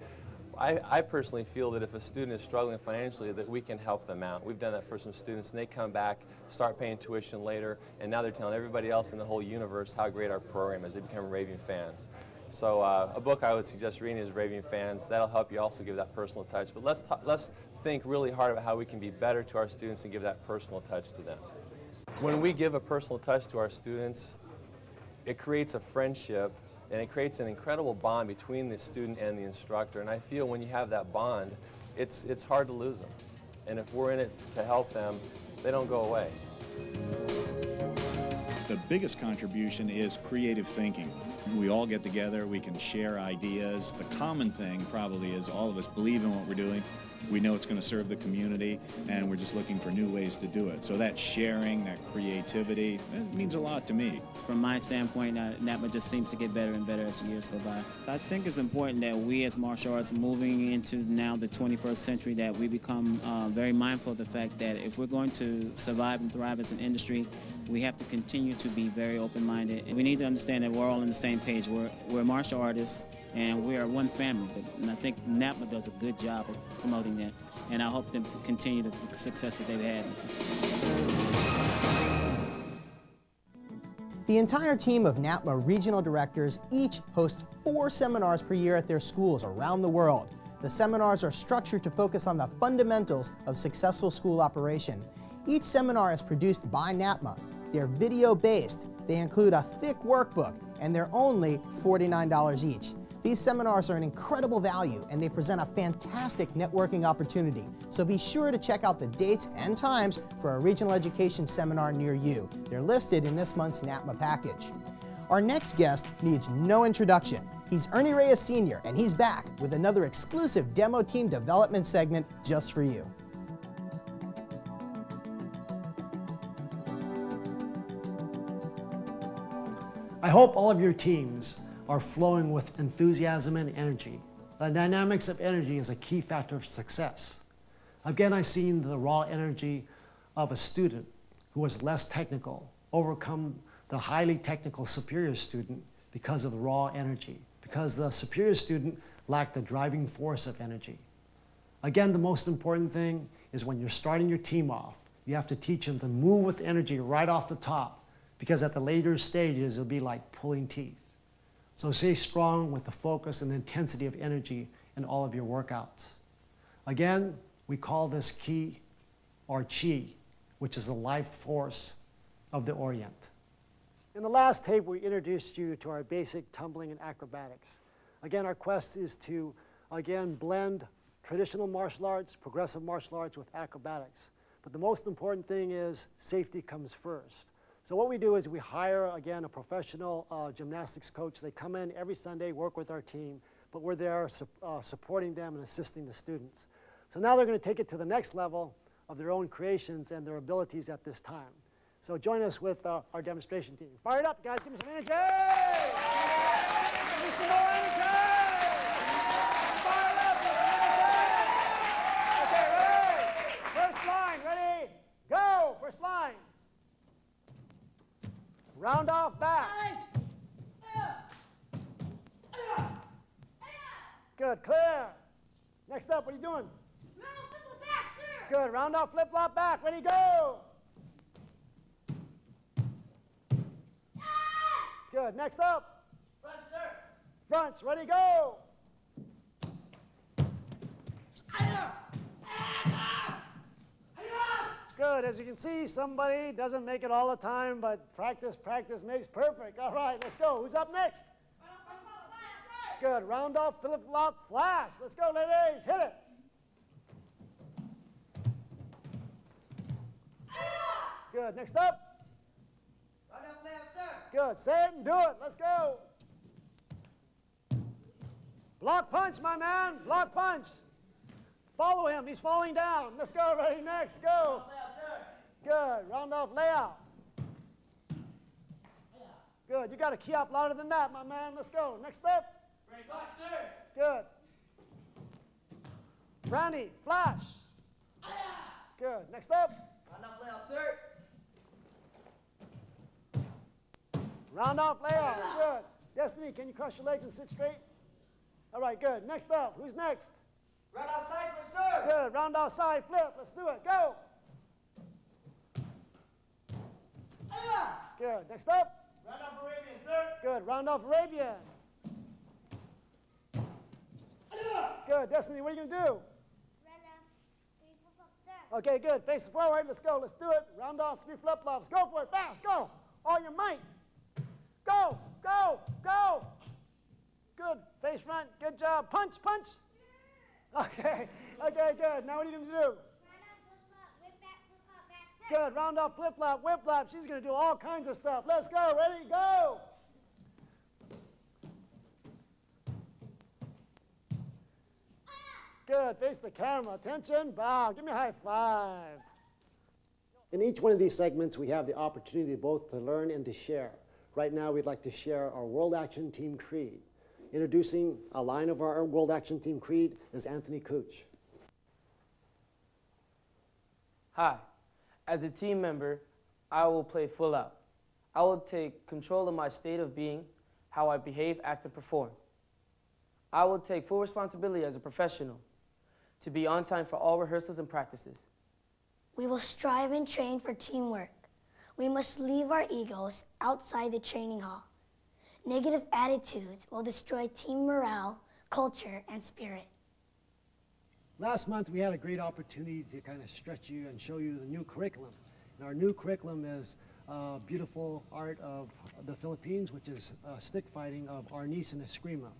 I, I, personally feel that if a student is struggling financially, that we can help them out. We've done that for some students, and they come back, start paying tuition later, and now they're telling everybody else in the whole universe how great our program is. They become raving fans. So uh, a book I would suggest reading is Raving Fans. That'll help you also give that personal touch. But let's, let's think really hard about how we can be better to our students and give that personal touch to them. When we give a personal touch to our students, it creates a friendship and it creates an incredible bond between the student and the instructor. And I feel when you have that bond, it's, it's hard to lose them. And if we're in it to help them, they don't go away. The biggest contribution is creative thinking. We all get together, we can share ideas. The common thing probably is all of us believe in what we're doing, we know it's going to serve the community, and we're just looking for new ways to do it. So that sharing, that creativity, it means a lot to me. From my standpoint, uh, NAPMA just seems to get better and better as years go by. I think it's important that we as martial arts moving into now the 21st century that we become uh, very mindful of the fact that if we're going to survive and thrive as an industry, we have to continue to be very open-minded. We need to understand that we're all on the same page. We're, we're martial artists and we are one family. And I think NAPMA does a good job of promoting that, and I hope them to continue the success that they've had. The entire team of NAPMA regional directors each host four seminars per year at their schools around the world. The seminars are structured to focus on the fundamentals of successful school operation. Each seminar is produced by NAPMA. They're video based, they include a thick workbook, and they're only $49 each. These seminars are an incredible value and they present a fantastic networking opportunity. So be sure to check out the dates and times for a regional education seminar near you. They're listed in this month's NAPMA package. Our next guest needs no introduction. He's Ernie Reyes Sr., and he's back with another exclusive demo team development segment just for you. I hope all of your teams are flowing with enthusiasm and energy. The dynamics of energy is a key factor of success. Again, I've seen the raw energy of a student who was less technical overcome the highly technical superior student because of raw energy, because the superior student lacked the driving force of energy. Again, the most important thing is when you're starting your team off, you have to teach them to move with energy right off the top, because at the later stages, it'll be like pulling teeth. So stay strong with the focus and the intensity of energy in all of your workouts. Again, we call this ki or chi, which is the life force of the Orient. In the last tape, we introduced you to our basic tumbling and acrobatics. Again, our quest is to, again, blend traditional martial arts, progressive martial arts with acrobatics. But the most important thing is safety comes first. So what we do is we hire, again, a professional uh, gymnastics coach. They come in every Sunday, work with our team, but we're there su uh, supporting them and assisting the students. So now they're going to take it to the next level of their own creations and their abilities at this time. So join us with uh, our demonstration team. Fire it up, guys. Give me some energy. Give me some more energy. Fire it up. energy. Okay, ready? First line, ready? Go. First line. Round off back. Good, clear. Next up, what are you doing? Round flip back, sir. Good, round off, flip flop back. Ready, go. Good, next up. Front, sir. Fronts, ready, go. Good. As you can see, somebody doesn't make it all the time, but practice, practice makes perfect. All right, let's go. Who's up next? Good. Round off, flop, flash. Let's go, ladies. Hit it. Good. Next up. Good. Say it and do it. Let's go. Block punch, my man. Block punch. Follow him. He's falling down. Let's go. Ready? Next. Go. Good. Round off layout. Good. You got a key up louder than that, my man. Let's go. Next up. Ready, flash, sir. Good. Randy, flash. Good. Next up. Round off layout, sir. Round off layout. Good. Destiny, can you cross your legs and sit straight? All right, good. Next up. Who's next? Round off side flip, sir. Good. Round off side flip. Let's do it. Go. Good. Next up. Round off Arabian, sir. Good. Round off Arabian. Good. Destiny, what are you going to do? Okay, good. Face it forward. Let's go. Let's do it. Round off three flip flops. Go for it. Fast. Go. All your might. Go. Go. Go. Good. Face front. Good job. Punch. Punch. Okay. Okay, good. Now what are you going to do? Good. Round off flip flop, whip flop. She's going to do all kinds of stuff. Let's go. Ready? Go. Good. Face the camera. Attention. Bow. Give me a high five. In each one of these segments, we have the opportunity both to learn and to share. Right now, we'd like to share our World Action Team Creed. Introducing a line of our World Action Team Creed is Anthony Cooch. Hi. As a team member, I will play full out. I will take control of my state of being, how I behave, act, and perform. I will take full responsibility as a professional to be on time for all rehearsals and practices. We will strive and train for teamwork. We must leave our egos outside the training hall. Negative attitudes will destroy team morale, culture, and spirit. Last month, we had a great opportunity to kind of stretch you and show you the new curriculum. And our new curriculum is uh, beautiful art of the Philippines, which is uh, stick fighting of Arnis and Eskrima.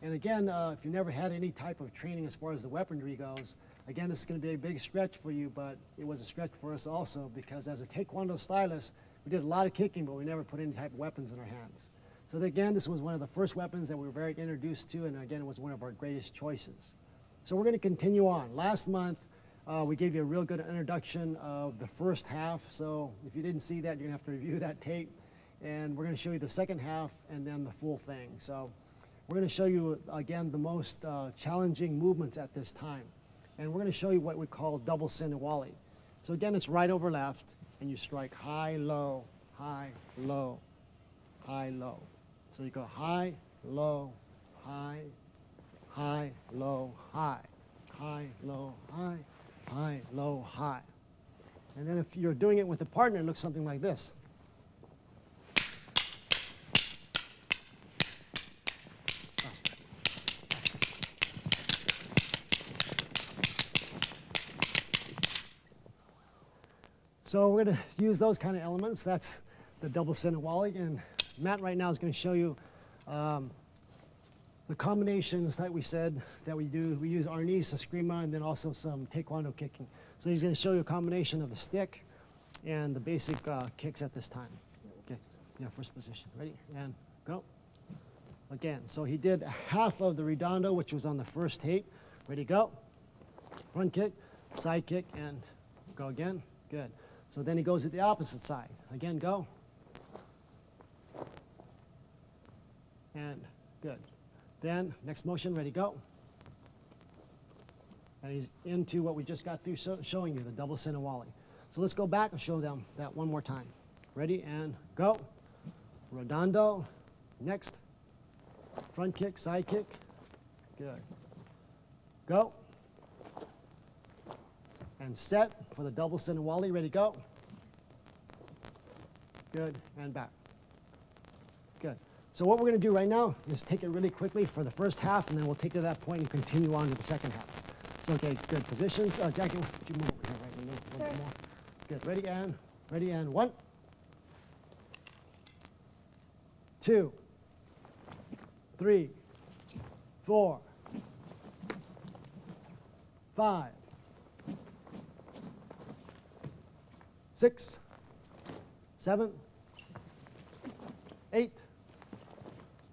And again, uh, if you never had any type of training as far as the weaponry goes, again, this is going to be a big stretch for you, but it was a stretch for us also because as a Taekwondo stylist, we did a lot of kicking, but we never put any type of weapons in our hands. So again, this was one of the first weapons that we were very introduced to, and again, it was one of our greatest choices. So we're going to continue on. Last month, uh, we gave you a real good introduction of the first half. So if you didn't see that, you're going to have to review that tape. And we're going to show you the second half and then the full thing. So we're going to show you, again, the most uh, challenging movements at this time. And we're going to show you what we call double Sinawali. So again, it's right over left, and you strike high, low, high, low, high, low. So you go high, low, high, high, low, high, high, low, high, high, low, high. And then if you're doing it with a partner, it looks something like this. So we're going to use those kind of elements. That's the double Sinawali. And Matt right now is going to show you um, the combinations that we said that we do. We use Arnis, Eskrima, and then also some Taekwondo kicking. So he's going to show you a combination of the stick and the basic uh, kicks at this time. Okay, yeah, first position. Ready? And go. Again, so he did half of the redondo, which was on the first tape. Ready, go. Front kick, side kick, and go again. Good. So then he goes to the opposite side. Again, go. And good. Then, next motion, ready, go. And he's into what we just got through showing you, the double Sinawali. So let's go back and show them that one more time. Ready, and go. Redondo. Next. Front kick, side kick. Good. Go. And set for the double Sinawali. Ready, go. Good, and back. Good. So what we're going to do right now is take it really quickly for the first half, and then we'll take it to that point and continue on to the second half. So, okay, good positions. Uh, Jackie, would you move over here right? In the middle a little bit more? Good. Ready, and ready, and one, two, three, four, five, six, seven, eight,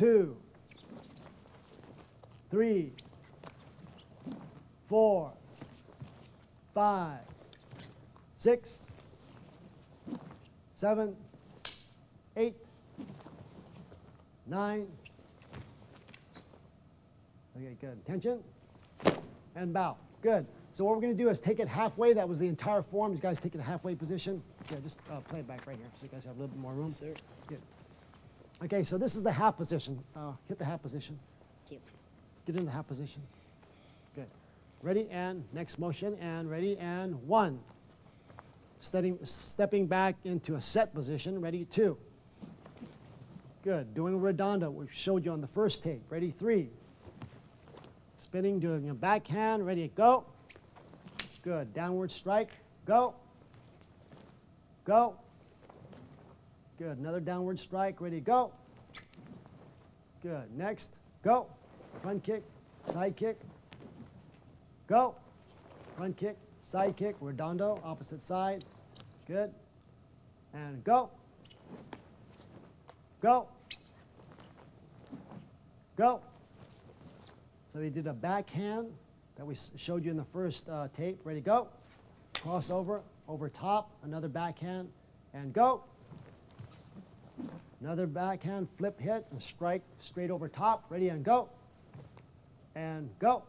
two, three, four, five, six, seven, eight, nine. Okay, good. Attention. And bow. Good. So what we're going to do is take it halfway. That was the entire form. You guys take it a halfway position. Yeah, just uh, play it back right here so you guys have a little bit more room. Sir. Okay, so this is the half position. Uh, hit the half position. Get in the half position. Good. Ready and next motion and ready and one. Stepping, stepping back into a set position. Ready, two. Good. Doing a redondo, we showed you on the first tape. Ready, three. Spinning, doing a backhand. Ready, to go. Good. Downward strike. Go. Go. Good. Another downward strike. Ready, go. Good. Next. Go. Front kick. Side kick. Go. Front kick. Side kick. Redondo. Opposite side. Good. And go. Go. Go. So he did a backhand, that we showed you in the first uh, tape. Ready, go. Cross over, over top, another backhand, and go. Another backhand, flip hit, and strike straight over top. Ready, and go. And go.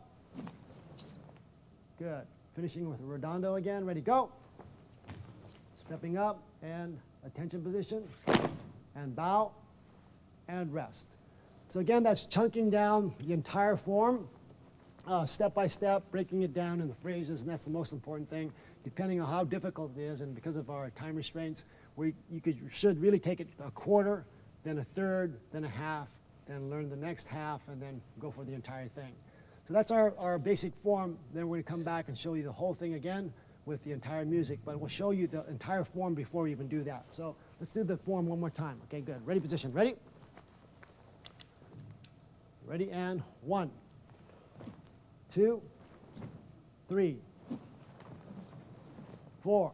Good. Finishing with a redondo again. Ready, go. Stepping up and attention position, and bow, and rest. So again, that's chunking down the entire form, uh, step by step, breaking it down in the phrases, and that's the most important thing. Depending on how difficult it is, and because of our time restraints, we, you could, should really take it a quarter, then a third, then a half, then learn the next half, and then go for the entire thing. So that's our, our basic form. Then we're going to come back and show you the whole thing again with the entire music, but we'll show you the entire form before we even do that. So let's do the form one more time. Okay, good. Ready, position. Ready? Ready, and one, two, three, four,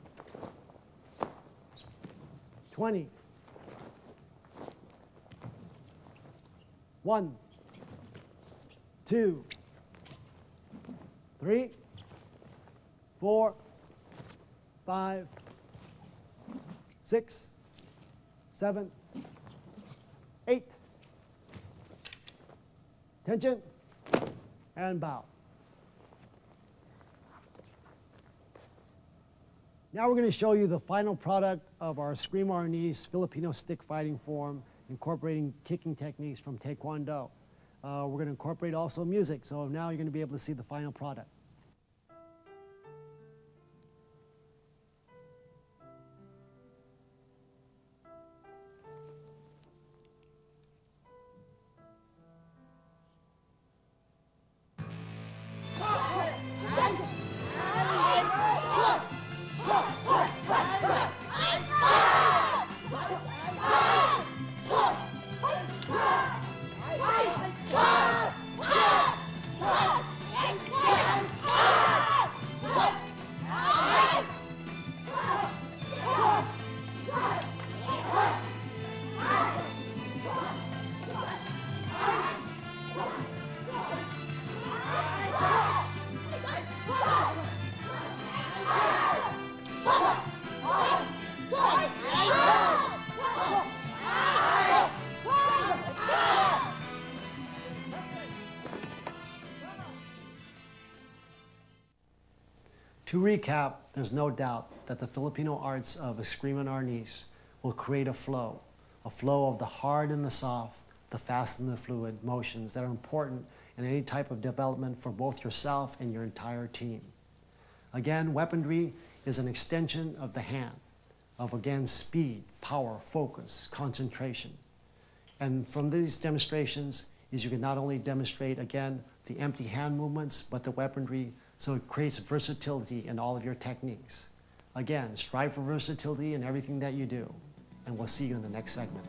twenty, one, two, three, four, five, six, seven, eight. Tension. And bow. Now we're going to show you the final product of our Eskrima Arnis Filipino stick fighting form, incorporating kicking techniques from Taekwondo. Uh, we're going to incorporate also music, so now you're going to be able to see the final product. To recap, there's no doubt that the Filipino arts of Eskrima and Arnis will create a flow, a flow of the hard and the soft, the fast and the fluid motions that are important in any type of development for both yourself and your entire team. Again, weaponry is an extension of the hand, of again speed, power, focus, concentration. And from these demonstrations is you can not only demonstrate again the empty hand movements, but the weaponry so it creates versatility in all of your techniques. Again, strive for versatility in everything that you do, and we'll see you in the next segment.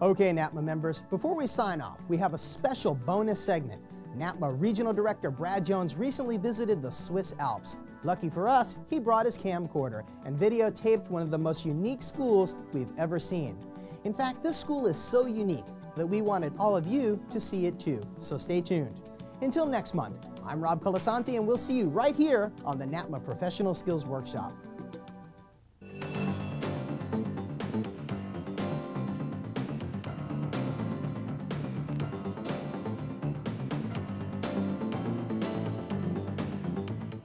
Okay, NAPMA members, before we sign off, we have a special bonus segment. NAPMA Regional Director Brad Jones recently visited the Swiss Alps. Lucky for us, he brought his camcorder and videotaped one of the most unique schools we've ever seen. In fact, this school is so unique that we wanted all of you to see it too, so stay tuned. Until next month, I'm Rob Colasanti, and we'll see you right here on the NAPMA Professional Skills Workshop.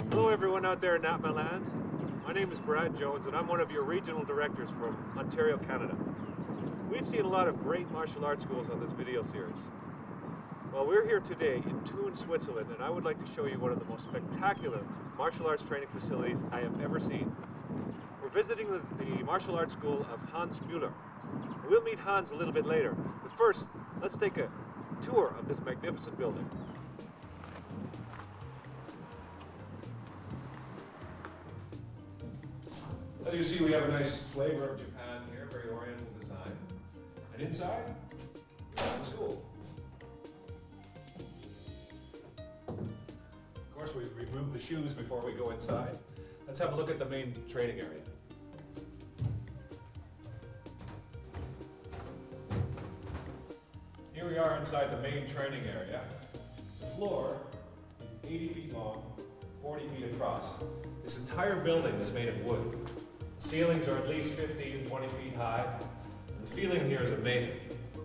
Hello, everyone out there in NAPMA Land. My name is Brad Jones, and I'm one of your regional directors from Ontario, Canada. We've seen a lot of great martial arts schools on this video series. Well, we're here today in Thun, Switzerland, and I would like to show you one of the most spectacular martial arts training facilities I have ever seen. We're visiting the, the martial arts school of Hans Müller. We'll meet Hans a little bit later, but first, let's take a tour of this magnificent building. As you see, we have a nice flavor of Japan here, very oriental design. And inside, we have the school. Course, we remove the shoes before we go inside. Let's have a look at the main training area. Here we are inside the main training area. The floor is 80 feet long, 40 feet across. This entire building is made of wood. The ceilings are at least 15, 20 feet high. And the feeling here is amazing.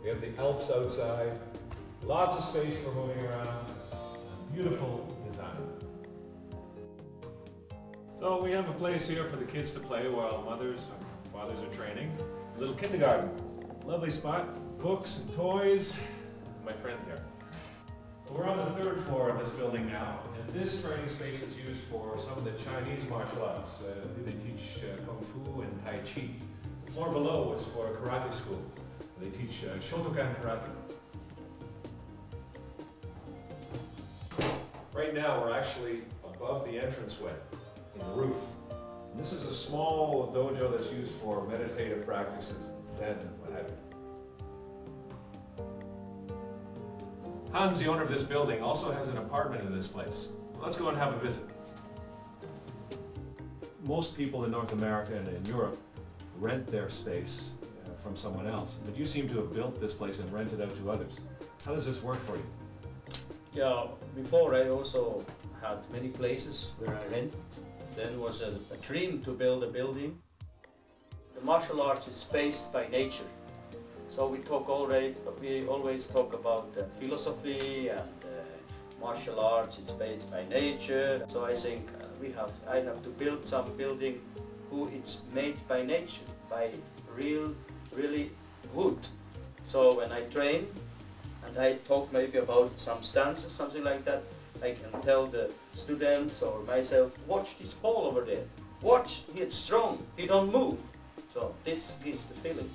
We have the Alps outside, lots of space for moving around, beautiful design. So we have a place here for the kids to play while mothers and fathers are training. A little kindergarten. Lovely spot. Books and toys. My friend here. So we're on the third floor of this building now, and this training space is used for some of the Chinese martial arts. Uh, they teach uh, Kung Fu and Tai Chi. The floor below is for a karate school. They teach uh, Shotokan Karate. Right now, we're actually above the entranceway in the roof. And this is a small dojo that's used for meditative practices, Zen, what have you. Hans, the owner of this building, also has an apartment in this place. So let's go and have a visit. Most people in North America and in Europe rent their space uh, from someone else, but you seem to have built this place and rented out to others. How does this work for you? Yeah, before I also had many places where I rent. Then was a, a dream to build a building. The martial arts is based by nature. So we talk already, we always talk about uh, philosophy and uh, martial arts. It's based by nature. So I think uh, we have, I have to build some building who it's made by nature, by real, really wood. So when I train I talk maybe about some stances, something like that, I can tell the students or myself, watch this ball over there. Watch, it's strong, he don't move. So this is the feeling.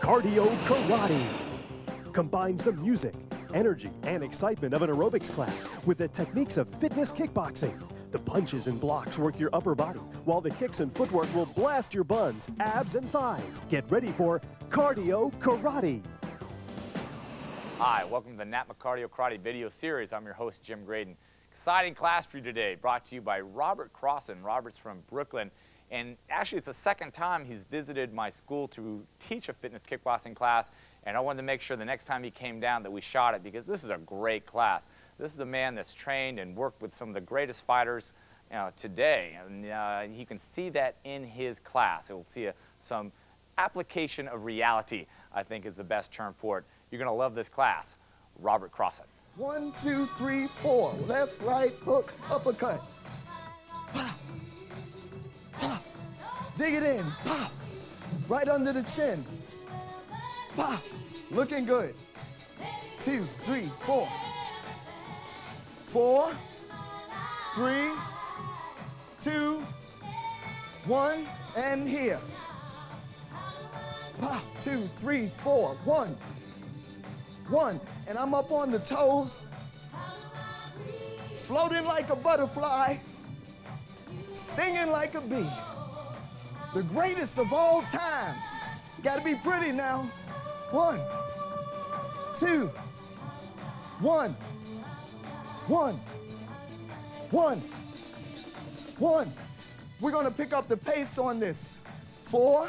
Cardio Karate combines the music, energy, and excitement of an aerobics class with the techniques of fitness kickboxing. The punches and blocks work your upper body, while the kicks and footwork will blast your buns, abs, and thighs. Get ready for Cardio Karate. Hi, welcome to the NAPMA Cardio Karate video series. I'm your host, Jim Graydon. Exciting class for you today, brought to you by Robert Crossan. Robert's from Brooklyn, and actually it's the second time he's visited my school to teach a fitness kickboxing class, and I wanted to make sure the next time he came down that we shot it because this is a great class. This is a man that's trained and worked with some of the greatest fighters you know, today, and uh, you can see that in his class. You'll see a, some application of reality, I think is the best term for it. You're going to love this class. Robert Crossan. One, two, three, four. Left, right, hook, uppercut. Pop. Pop. Dig it in. Pop. Right under the chin. Pop. Looking good. Two, three, four. Four, three, two, one, and here. Pop. Two, three, four. One. One. And I'm up on the toes, floating like a butterfly, stinging like a bee. The greatest of all times. Gotta be pretty now. One, two, one, one, one, one. We're gonna pick up the pace on this. Four,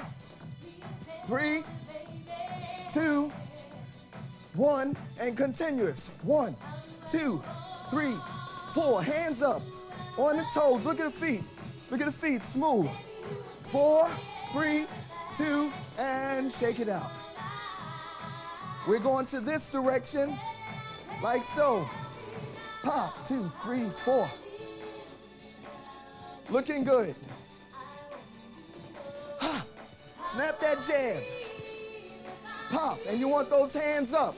three, two, one, and continuous. One, two, three, four. Hands up. On the toes. Look at the feet. Look at the feet. Smooth. Four, three, two, and shake it out. We're going to this direction, like so. Pop, two, three, four. Looking good. Ha. Snap that jab. Pop, and you want those hands up.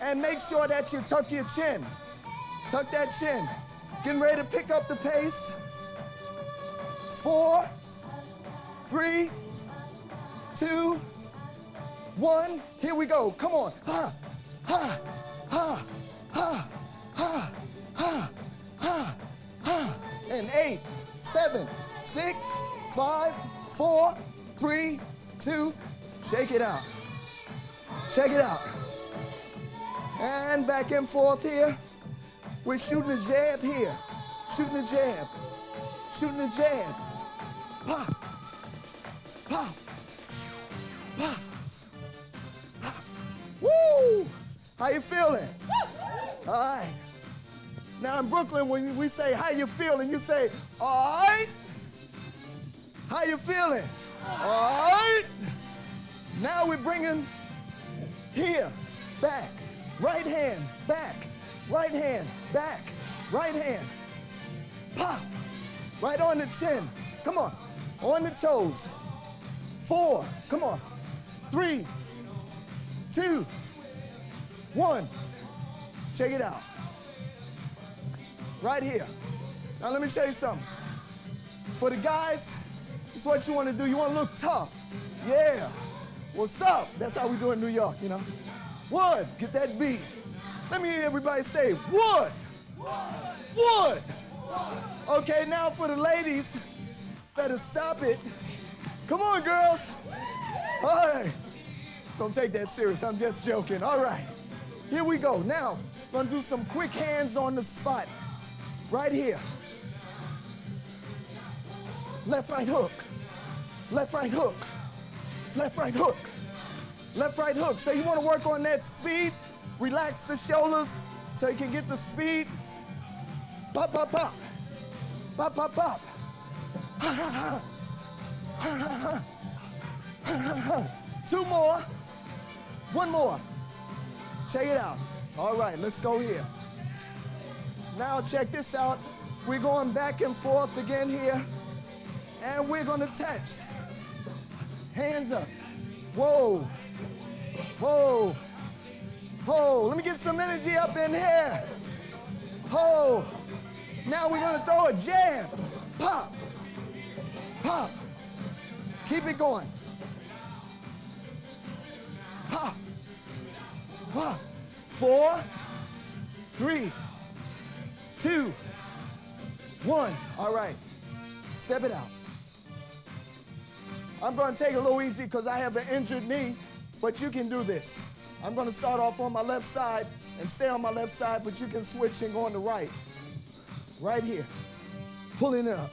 And make sure that you tuck your chin. Tuck that chin. Getting ready to pick up the pace. Four, three, two, one. Here we go. Come on. Ha, ha, ha, ha, ha, ha, ha, ha. And eight, seven, six, five, four, three, two. Shake it out. Check it out. And back and forth here. We're shooting a jab here. Shooting a jab. Shooting a jab. Pop. Pop. Pop. Pop. Woo! How you feeling? All right. Now in Brooklyn, when we say how you feeling, you say, all right. How you feeling? All right. Now we're bringing here, back, right hand, back, right hand, back, right hand. Pop. Right on the chin. Come on. On the toes. Four. Come on. Three. Two. One. Check it out. Right here. Now let me show you something. For the guys, this is what you want to do. You want to look tough. Yeah. What's up? That's how we do in New York, you know. Wood. Get that beat. Let me hear everybody say wood. Wood. Okay, now for the ladies, better stop it. Come on, girls. All right. Don't take that serious. I'm just joking. All right. Here we go. Now, gonna do some quick hands on the spot. Right here. Left, right hook. Left, right hook. Left, right hook. Left, right hook. So you want to work on that speed. Relax the shoulders so you can get the speed. Pop, pop, pop. Pop, pop, pop. Two more. One more. Check it out. All right, let's go here. Now check this out. We're going back and forth again here. And we're gonna touch. Hands up. Whoa. Whoa. Whoa. Let me get some energy up in here. Whoa. Now we're gonna throw a jab. Pop. Pop. Keep it going. Pop. Pop. Four, three, two, one. All right. Step it out. I'm to take it a little easy because I have an injured knee, but you can do this. I'm to start off on my left side and stay on my left side, but you can switch and go on the right. Right here. Pulling it up.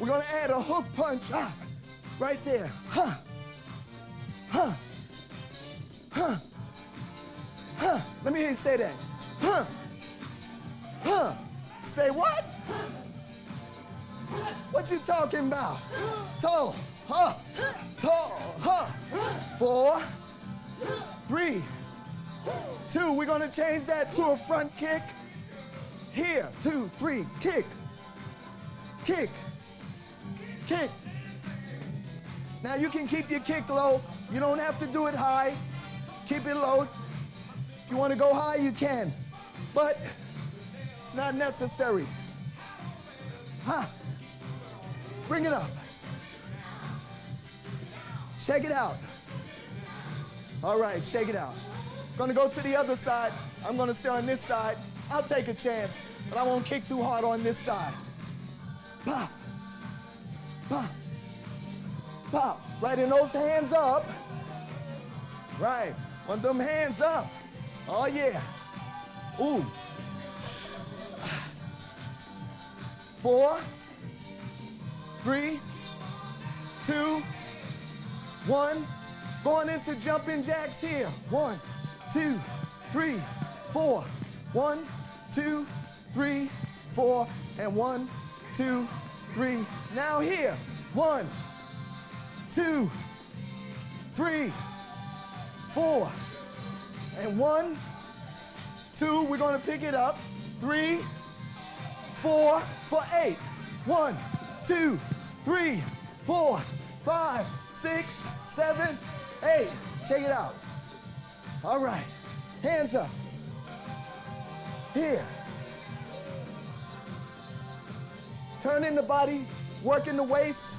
We're to add a hook punch ah, right there. Huh. Huh. Huh. Huh. Let me hear you say that. Huh. Huh. Say what? What you talking about? Toe, huh, toe, huh. Four, three, two. We're gonna change that to a front kick. Here, two, three, kick, kick, kick. Now you can keep your kick low. You don't have to do it high. Keep it low. You want to go high, you can. But it's not necessary. Huh. Bring it up. Shake it out. All right, shake it out. Gonna go to the other side. I'm gonna sit on this side. I'll take a chance, but I won't kick too hard on this side. Pop. Pop. Pop. Right in those hands up. Right. Want them hands up. Oh yeah. Ooh. Four, three, two, one. Going into jumping jacks here. One, two, three, four. One, two, three, four, and one, two, three. Now here. One, two, three, four, and one, two. We're to pick it up. Three, four, for eight. One, two, three, four, five, six, seven, eight. Shake it out. All right. Hands up. Here. Turning the body, working the waist.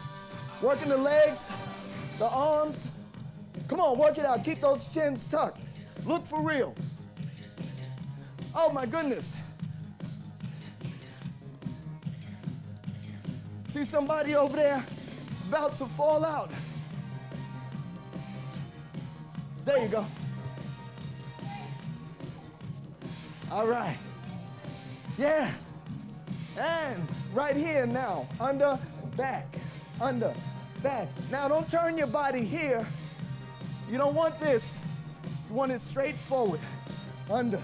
Working the legs, the arms. Come on, work it out. Keep those chins tucked. Look for real. Oh my goodness. See somebody over there about to fall out. There you go. All right. Yeah. And right here now, under, back, under, back. Now don't turn your body here. You don't want this. Want it straight forward, under.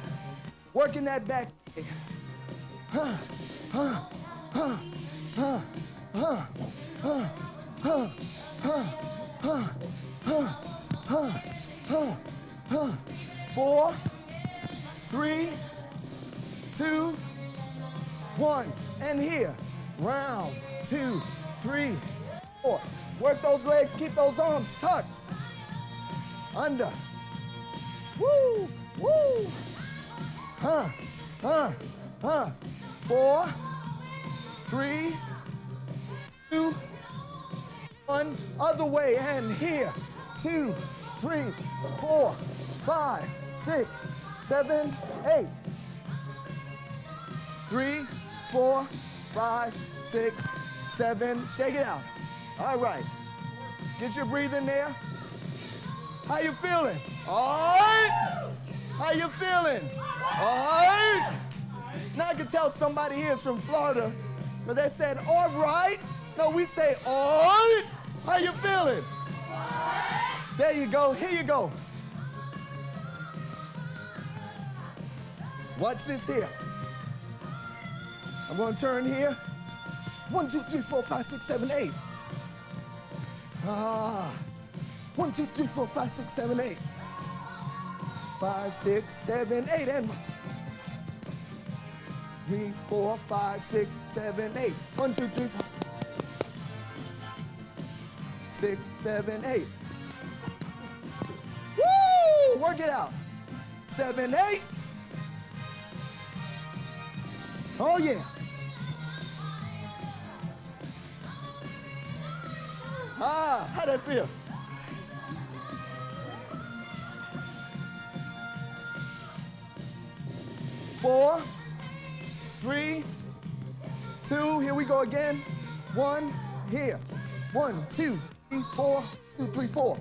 Working that back. Huh, huh, huh, huh, huh, huh, huh, huh, huh, huh, huh, huh, huh. Four, three, two, one. And here. Round, two, three, four. Work those legs, keep those arms tucked. Under. Woo, woo. Huh, huh, huh. Four, three, two, one. Other way, and here. Two, three, four, five, six, seven, eight. Three, four, five, six, seven. Shake it out. All right. Get your breathing there. How you feeling? All right. How you feeling? All right. Now I can tell somebody here is from Florida, but they said, all right. No, we say, all right. How you feeling? There you go. Here you go. Watch this here. I'm going to turn here. One, two, three, four, five, six, seven, eight. Ah. One, two, three, four, five, six, seven, eight. Five, six, seven, eight, and three, four, five, six, seven, eight. One, two, three, four, six, seven, eight. Woo! Work it out. Seven, eight. Oh yeah. Ah, how that feel? Four, three, two, here we go again. One, here. One, two, three, four, two, three, four.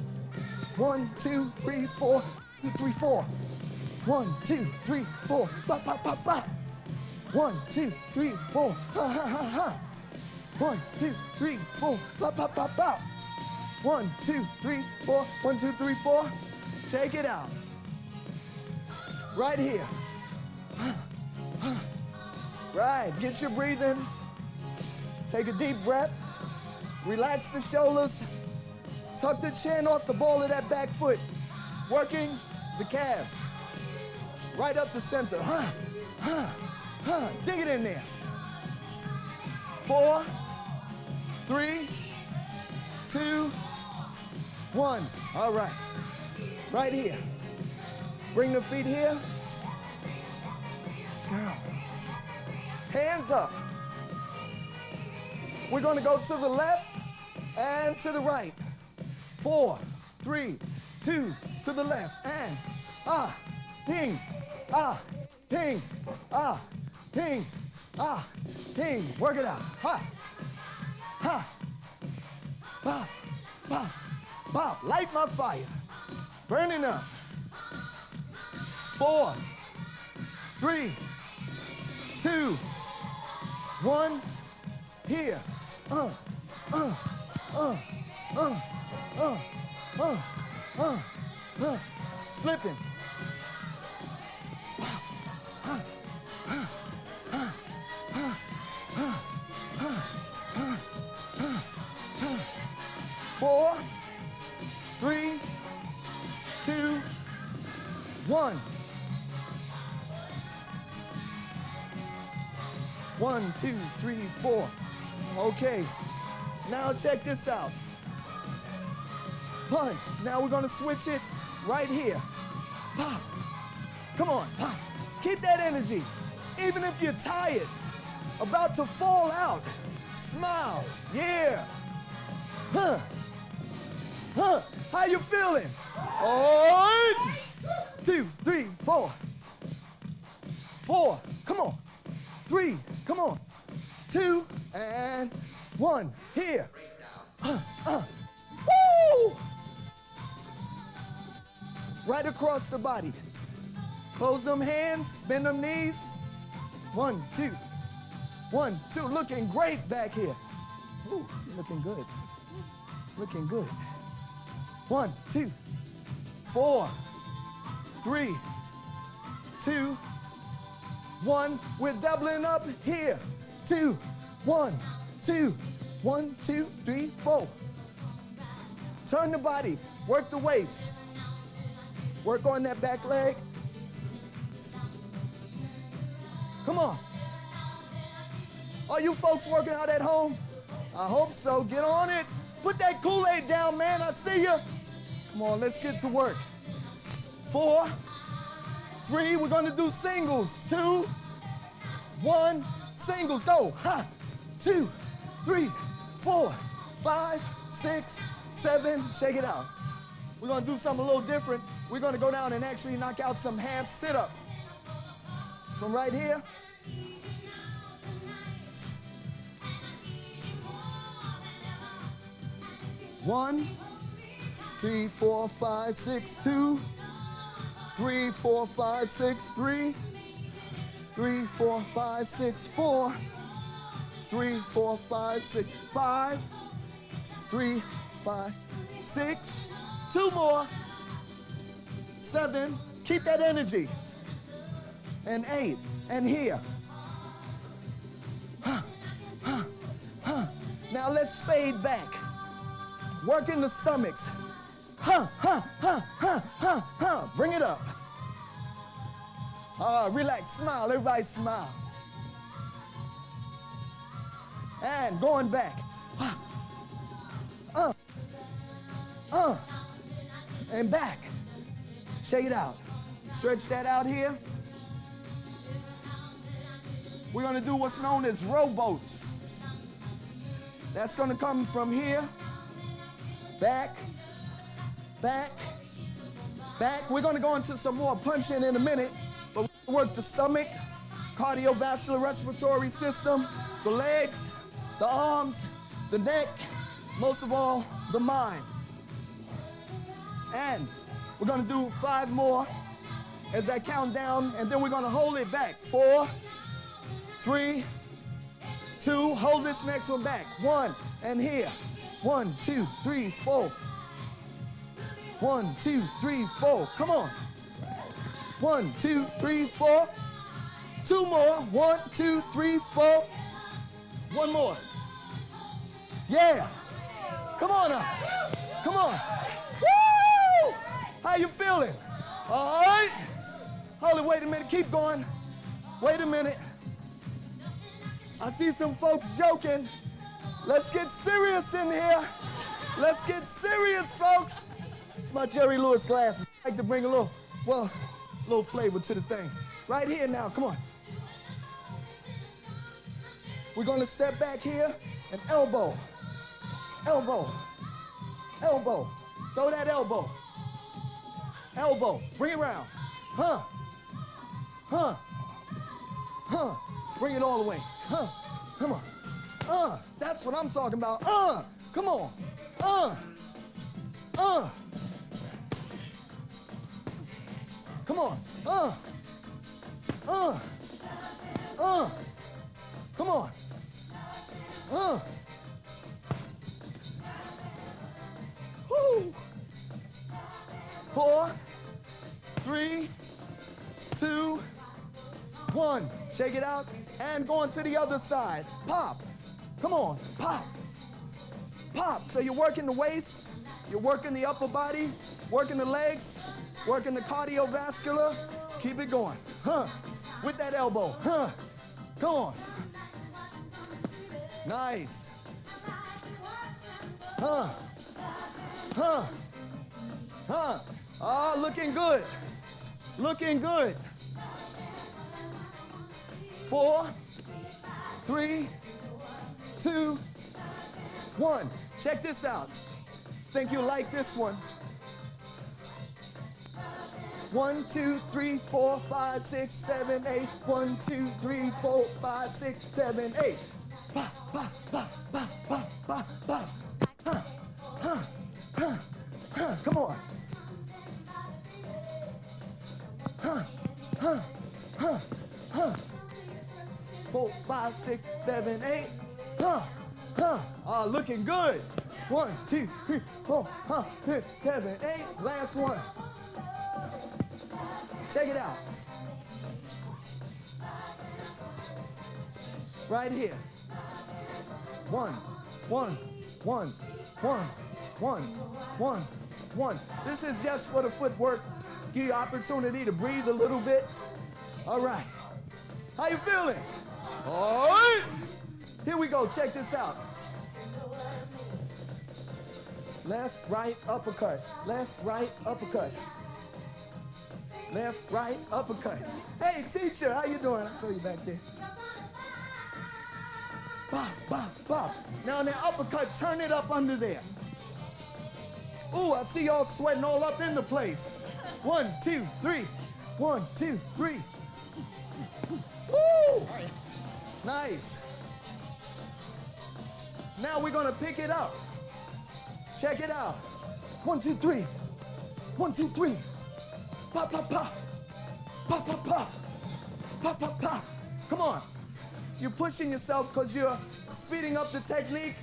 One, two, three, four, two, three, four. One, two, three, four. Ba, ba, ba, ba. One, two, three, four. Ha, ha, ha, ha. One, two, three, four. Ba, ba, ba, ba. One, two, three, four. One, two, three, four. Take it out. Right here. Right, get your breathing. Take a deep breath. Relax the shoulders. Tuck the chin off the ball of that back foot. Working the calves. Right up the center. Huh, huh, huh. Dig it in there. Four, three, two, one. All right. Right here. Bring the feet here. Girl. Hands up. We're going to go to the left and to the right. Four, three, two, to the left, and ah, ping, ah, ping, ah, ping, ah, ping. Work it out. Ha, ha, pop, pop, pop. Light my fire. Burning up. Four, three, two, one. Here. Uh, uh, uh, uh, uh, uh, uh, uh. Slipping. One, two, three, four. Okay. Now check this out. Punch. Now we're gonna switch it right here. Pop. Come on. Pop. Keep that energy. Even if you're tired, about to fall out, smile. Yeah. Huh. Huh. How you feeling? Right. Two, three, four. Four. Come on. Three. Come on. Two and one. Here. Uh, uh. Woo! Right across the body. Close them hands, bend them knees. One, two. One, two. Looking great back here. Ooh, looking good. Looking good. One, two, four, three, two, one. We're doubling up here. Two, one, two, one, two, three, four. Turn the body, work the waist. Work on that back leg. Come on. Are you folks working out at home? I hope so. Get on it. Put that Kool-Aid down, man. I see you. Come on, let's get to work. Four, three, we're gonna do singles. Two, one, singles. Go. Ha. Two, three, four, five, six, seven. Shake it out. We're gonna do something a little different. We're gonna go down and actually knock out some half sit-ups. From right here. One, three, four, five, six, two, three, four, five, six, three, three, four, five, six, four, three, four, five, six, five, three, five, six, two more, seven, keep that energy, and eight, and here. Huh, huh, huh. Now let's fade back. Working the stomachs. Huh, huh, huh, huh, huh, huh. Bring it up. Uh, relax, smile. Everybody smile. And going back. Uh, uh, and back. Shake it out. Stretch that out here. We're gonna do what's known as rowboats. That's gonna come from here, back, back, back. We're gonna go into some more punching in a minute, but work the stomach, cardiovascular respiratory system, the legs, the arms, the neck, most of all, the mind. And we're gonna do five more as I count down, and then we're gonna hold it back. Four, three, two, hold this next one back. One, and here. One, two, three, four. One, two, three, four. Come on. One, two, three, four. Two more. One, two, three, four. One more. Yeah. Come on now. Come on. Woo! How you feeling? All right. Hold it, wait a minute. Keep going. Wait a minute. I see some folks joking. Let's get serious in here. Let's get serious, folks. It's my Jerry Lewis glasses. I like to bring a little, well, a little flavor to the thing. Right here now, come on. We're gonna step back here and elbow, elbow, elbow. Throw that elbow, elbow. Bring it around. Huh, huh, huh. Bring it all the way. Huh, come on. Uh, that's what I'm talking about. Uh, come on. Uh, uh. Come on. Uh, uh, uh. Come on. Uh. Woo. Four, three, two, one. Shake it out and go on to the other side. Pop. Come on. Pop. Pop. So you're working the waist, you're working the upper body, working the legs, working the cardiovascular. Keep it going. Huh. With that elbow. Huh. Come on. Nice. Huh. Huh. Huh. Ah, looking good. Looking good. Four, three, two, one. Check this out. Think you'll like this one. One, two, three, four, five, six, seven, eight. One, two, three, four, five, six, seven, eight. Ba, ba, ba, ba, ba, ba, ba. Huh, huh, huh, huh. Come on. Huh, huh, huh, huh. Four, five, six, seven, eight. Huh, huh. Ah, looking good. One, two, three, four, huh, six, seven, eight. Last one. Check it out. Right here. One, one, one, one, one, one, one. This is just for the footwork. Give you opportunity to breathe a little bit. All right. How you feeling? All right. Here we go. Check this out. Left, right, uppercut. Left, right, uppercut. Left, right, uppercut. Hey, teacher, how you doing? I saw you back there. Bop, bop, bop. Now that uppercut, turn it up under there. Ooh, I see y'all sweating all up in the place. One, two, three. One, two, three. Woo! Nice. Now we're gonna pick it up. Check it out. One, two, three. One, two, three. Pa, pa, pa. Pa, pa, pa. Pa, pa, pa. Come on. You're pushing yourself because you're speeding up the technique.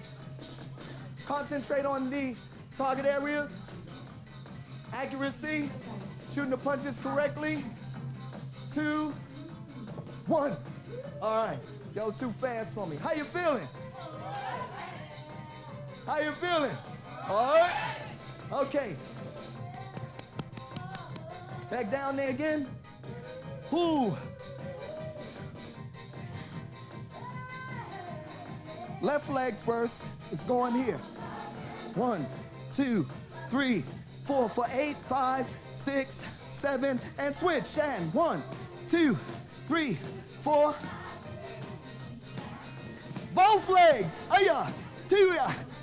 Concentrate on the target areas. Accuracy. Shooting the punches correctly. Two. One. All right. Y'all too fast for me. How you feeling? How you feeling? All right. Okay. Back down there again. Ooh. Left leg first. It's going here. One, two, three, four, for eight, five, six, seven, and switch. And one, two, three, four. Both legs. Aya. Two,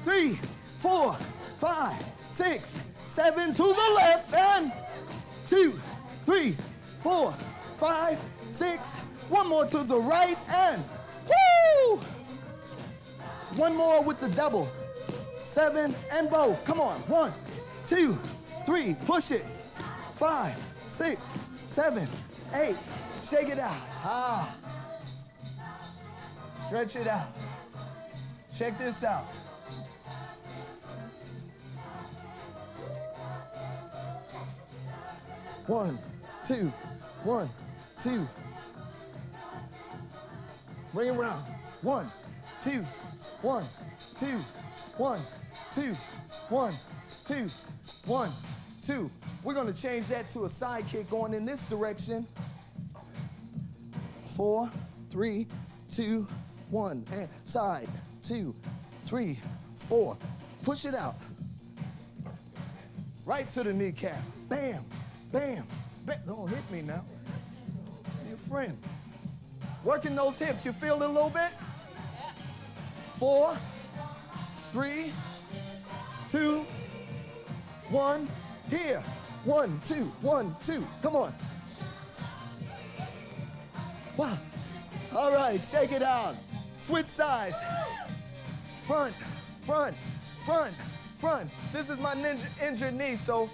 three, four, five, six, seven to the left, and two, three, four, five, six. One more to the right, and woo! One more with the double. Seven and both. Come on. One, two, three. Push it. Five, six, seven, eight. Shake it out. Ah. Stretch it out. Check this out. One, two, one, two. Bring it around. One, two, one, two, one, two, one, two, one, two. We're gonna change that to a side kick going in this direction. Four, three, two, one. And side, two, three, four. Push it out. Right to the kneecap. Bam, bam, bam. Don't hit me now. Your friend. Working those hips. You feel it a little bit? Four, three, two, one. Here. One, two, one, two. Come on. Wow. All right, shake it out. Switch sides. Front, front, front, front. This is my ninja injured knee, so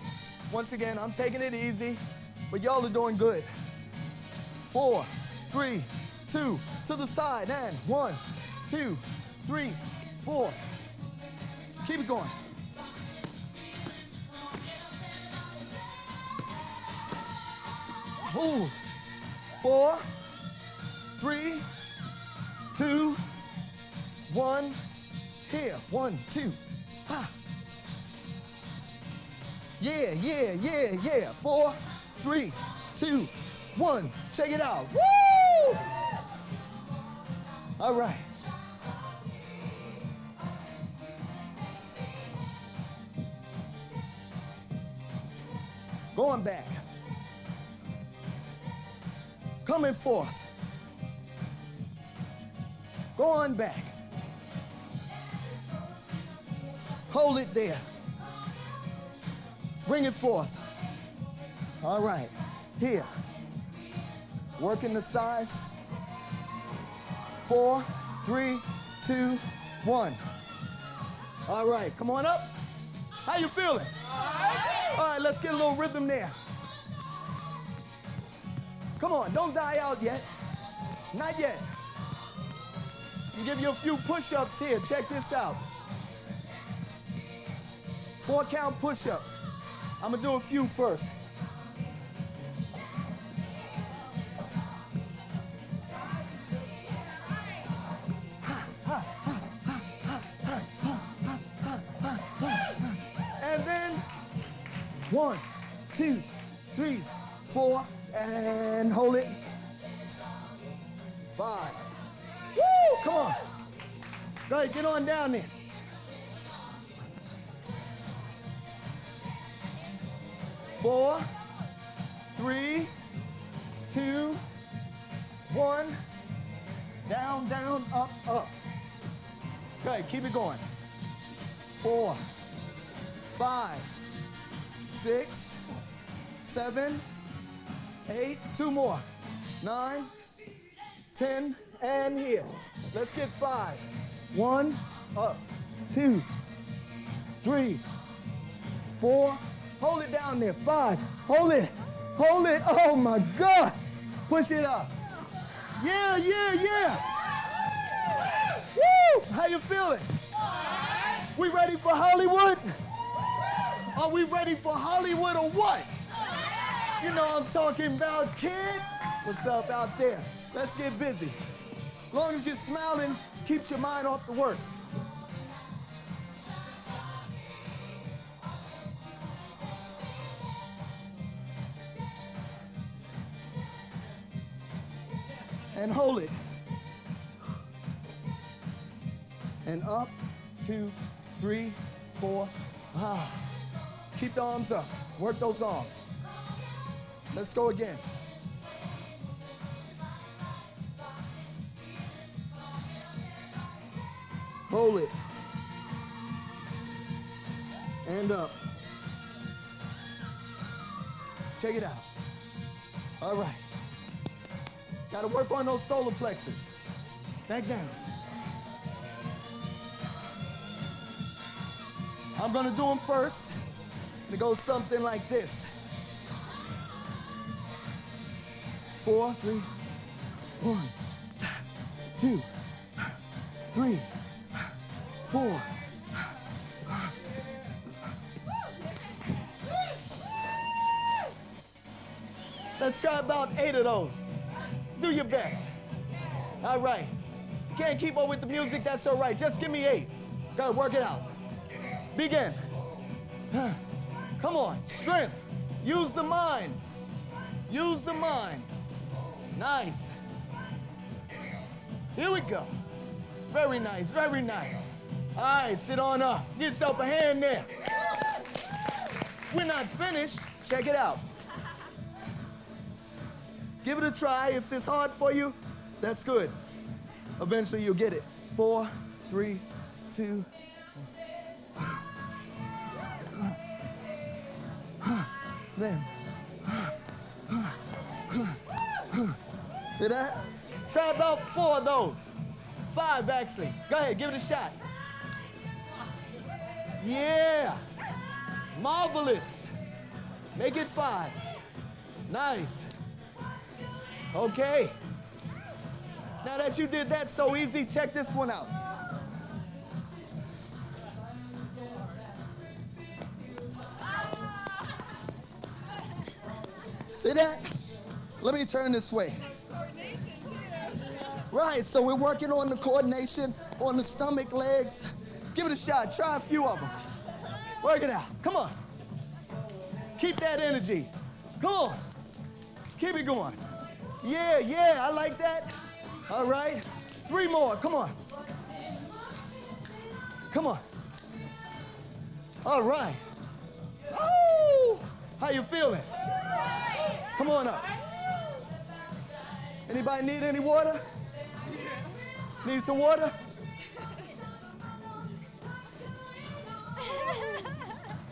once again, I'm taking it easy, but y'all are doing good. Four, three, two, to the side, and one, two, three, four. Keep it going. Ooh. Four, three, two, one. Here, one, two. Yeah, yeah, yeah, yeah. Four, three, two, one. Check it out. Woo! All right. Going back. Coming forth. Going back. Hold it there. Bring it forth. All right. Here. Working the sides. Four, three, two, one. All right, come on up. How you feeling? All right, let's get a little rhythm there. Come on, don't die out yet. Not yet. I'll give you a few push-ups here. Check this out. Four count push-ups. I'm gonna do a few first. Five. Hold it. Hold it. Oh my God. Push it up. Yeah, yeah, yeah. Woo! How you feeling? We ready for Hollywood? Are we ready for Hollywood or what? You know I'm talking about, kid. What's up out there? Let's get busy. Long as you're smiling, keeps your mind off the work. And hold it. And up, two, three, four. Ah. Keep the arms up. Work those arms. Let's go again. Hold it. And up. Check it out. All right. Got to work on those solar plexus. Back down. I'm to do them first. It goes something like this. Four, three, one, two, three, four. Let's try about eight of those. Do your best. All right. Can't keep up with the music, that's all right. Just give me eight. Gotta work it out. Begin. Come on, strength. Use the mind. Use the mind. Nice. Here we go. Very nice, very nice. All right, sit on up. Get yourself a hand there. We're not finished. Check it out. Give it a try. If it's hard for you, that's good. Eventually you'll get it. Four, three, two. Then. See that? Try about four of those. Five, actually. Go ahead, give it a shot. Yeah. Marvelous. Make it five. Nice. Okay. Now that you did that so easy, check this one out. See that? Let me turn this way. Right, so we're working on the coordination, on the stomach, legs. Give it a shot. Try a few of them. Work it out. Come on. Keep that energy. Come on. Keep it going. Yeah, yeah, I like that. All right. Three more. Come on. Come on. All right. Woo! How you feeling? Come on up. Anybody need any water? Need some water?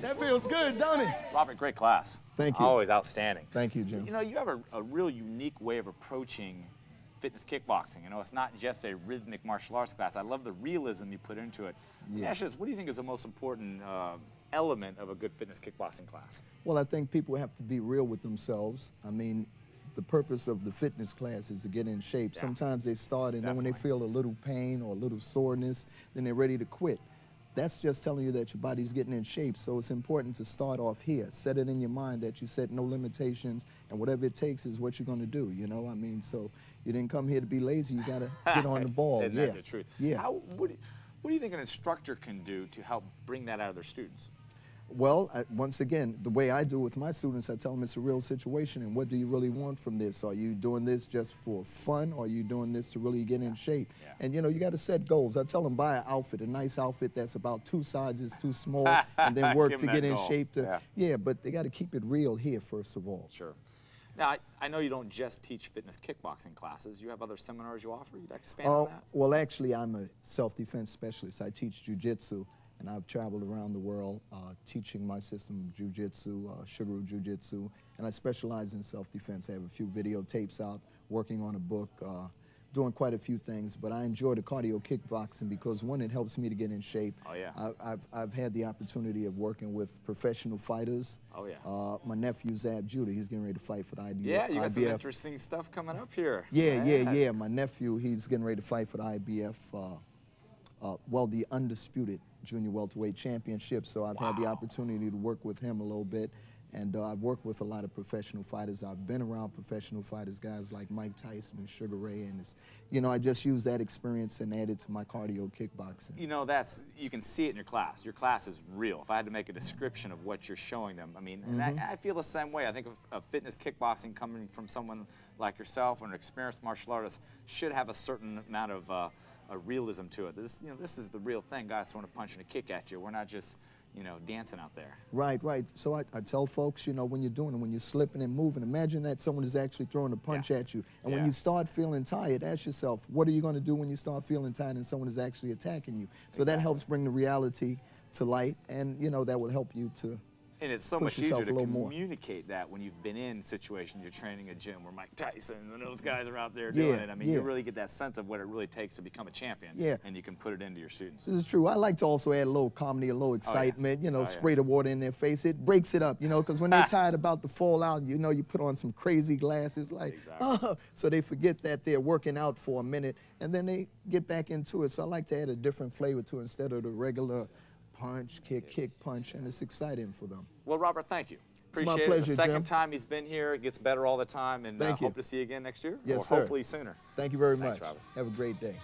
That feels good, don't it? Robert, great class. Thank you. Always outstanding. Thank you, Jim. You know, you have a, a real unique way of approaching fitness kickboxing. You know, it's not just a rhythmic martial arts class. I love the realism you put into it. Yeah. Ashes, what do you think is the most important uh, element of a good fitness kickboxing class? Well, I think people have to be real with themselves. I mean, the purpose of the fitness class is to get in shape. Yeah. Sometimes they start and then when they feel a little pain or a little soreness, then they're ready to quit. That's just telling you that your body's getting in shape. So it's important to start off here. Set it in your mind that you set no limitations and whatever it takes is what you're going to do, you know? I mean, so you didn't come here to be lazy. You got to get on the ball. Isn't yeah. the truth? Yeah. How, what, what do you think an instructor can do to help bring that out of their students? Well, I, once again, the way I do with my students, I tell them it's a real situation, and what do you really want from this? Are you doing this just for fun, or are you doing this to really get in shape? And you know, you got to set goals. I tell them buy an outfit, a nice outfit that's about two sizes too small, and then work to get in goal. shape. To Yeah. yeah, but they got to keep it real here first of all. Sure. Now, I, I know you don't just teach fitness kickboxing classes. You have other seminars you offer. You'd expand Oh, on uh, that? well, actually, I'm a self-defense specialist. I teach jujitsu, and I've traveled around the world uh, teaching my system of jujitsu, uh, Shuguru Jujitsu, and I specialize in self-defense. I have a few videotapes out, working on a book, uh, doing quite a few things, but I enjoy the cardio kickboxing because, one, it helps me to get in shape. Oh, yeah. I, I've, I've had the opportunity of working with professional fighters. Oh, yeah. Uh, my nephew, Zab Judah, he's getting ready to fight for the IBF. Yeah, you got some interesting stuff coming up here. Yeah, yeah, yeah. My nephew, he's getting ready to fight for the IBF, uh, uh, well, the undisputed junior welterweight championship. So I've had the opportunity to work with him a little bit. And uh, I've worked with a lot of professional fighters. I've been around professional fighters, guys like Mike Tyson and Sugar Ray. And, it's, you know, I just use that experience and add it to my cardio kickboxing. You know, that's you can see it in your class. Your class is real. If I had to make a description of what you're showing them, I mean, and Mhm. I, I feel the same way. I think of, of fitness kickboxing coming from someone like yourself or an experienced martial artist should have a certain amount of uh, a realism to it. This, you know, this is the real thing. Guys throwing a punch and a kick at you. We're not just, you know, dancing out there. Right, right. So I, I tell folks, you know, when you're doing it, when you're slipping and moving, imagine that someone is actually throwing a punch at you. And when you start feeling tired, ask yourself, what are you going to do when you start feeling tired and someone is actually attacking you? So that helps bring the reality to light, and, you know, that will help you to And it's so much easier to little more. communicate that when you've been in situations, you're training a gym where Mike Tyson's and those mm. guys are out there doing Yeah, it. I mean, yeah. you really get that sense of what it really takes to become a champion. Yeah. And you can put it into your students. This is true. I like to also add a little comedy, a little oh, excitement, you know, Oh, yeah. spray the water in their face. It breaks it up, you know, because when they're tired about the fallout, you know, you put on some crazy glasses like, oh, so they forget that they're working out for a minute and then they get back into it. So I like to add a different flavor to it instead of the regular punch, kick, kick, punch, and it's exciting for them. Well, Robert, thank you. It's my Appreciate it. pleasure, The second Jim. time he's been here, it gets better all the time, and uh, you. hope to see you again next year. Yes, or sir. hopefully sooner. Thank you very Thanks, much. Robert. Have a great day.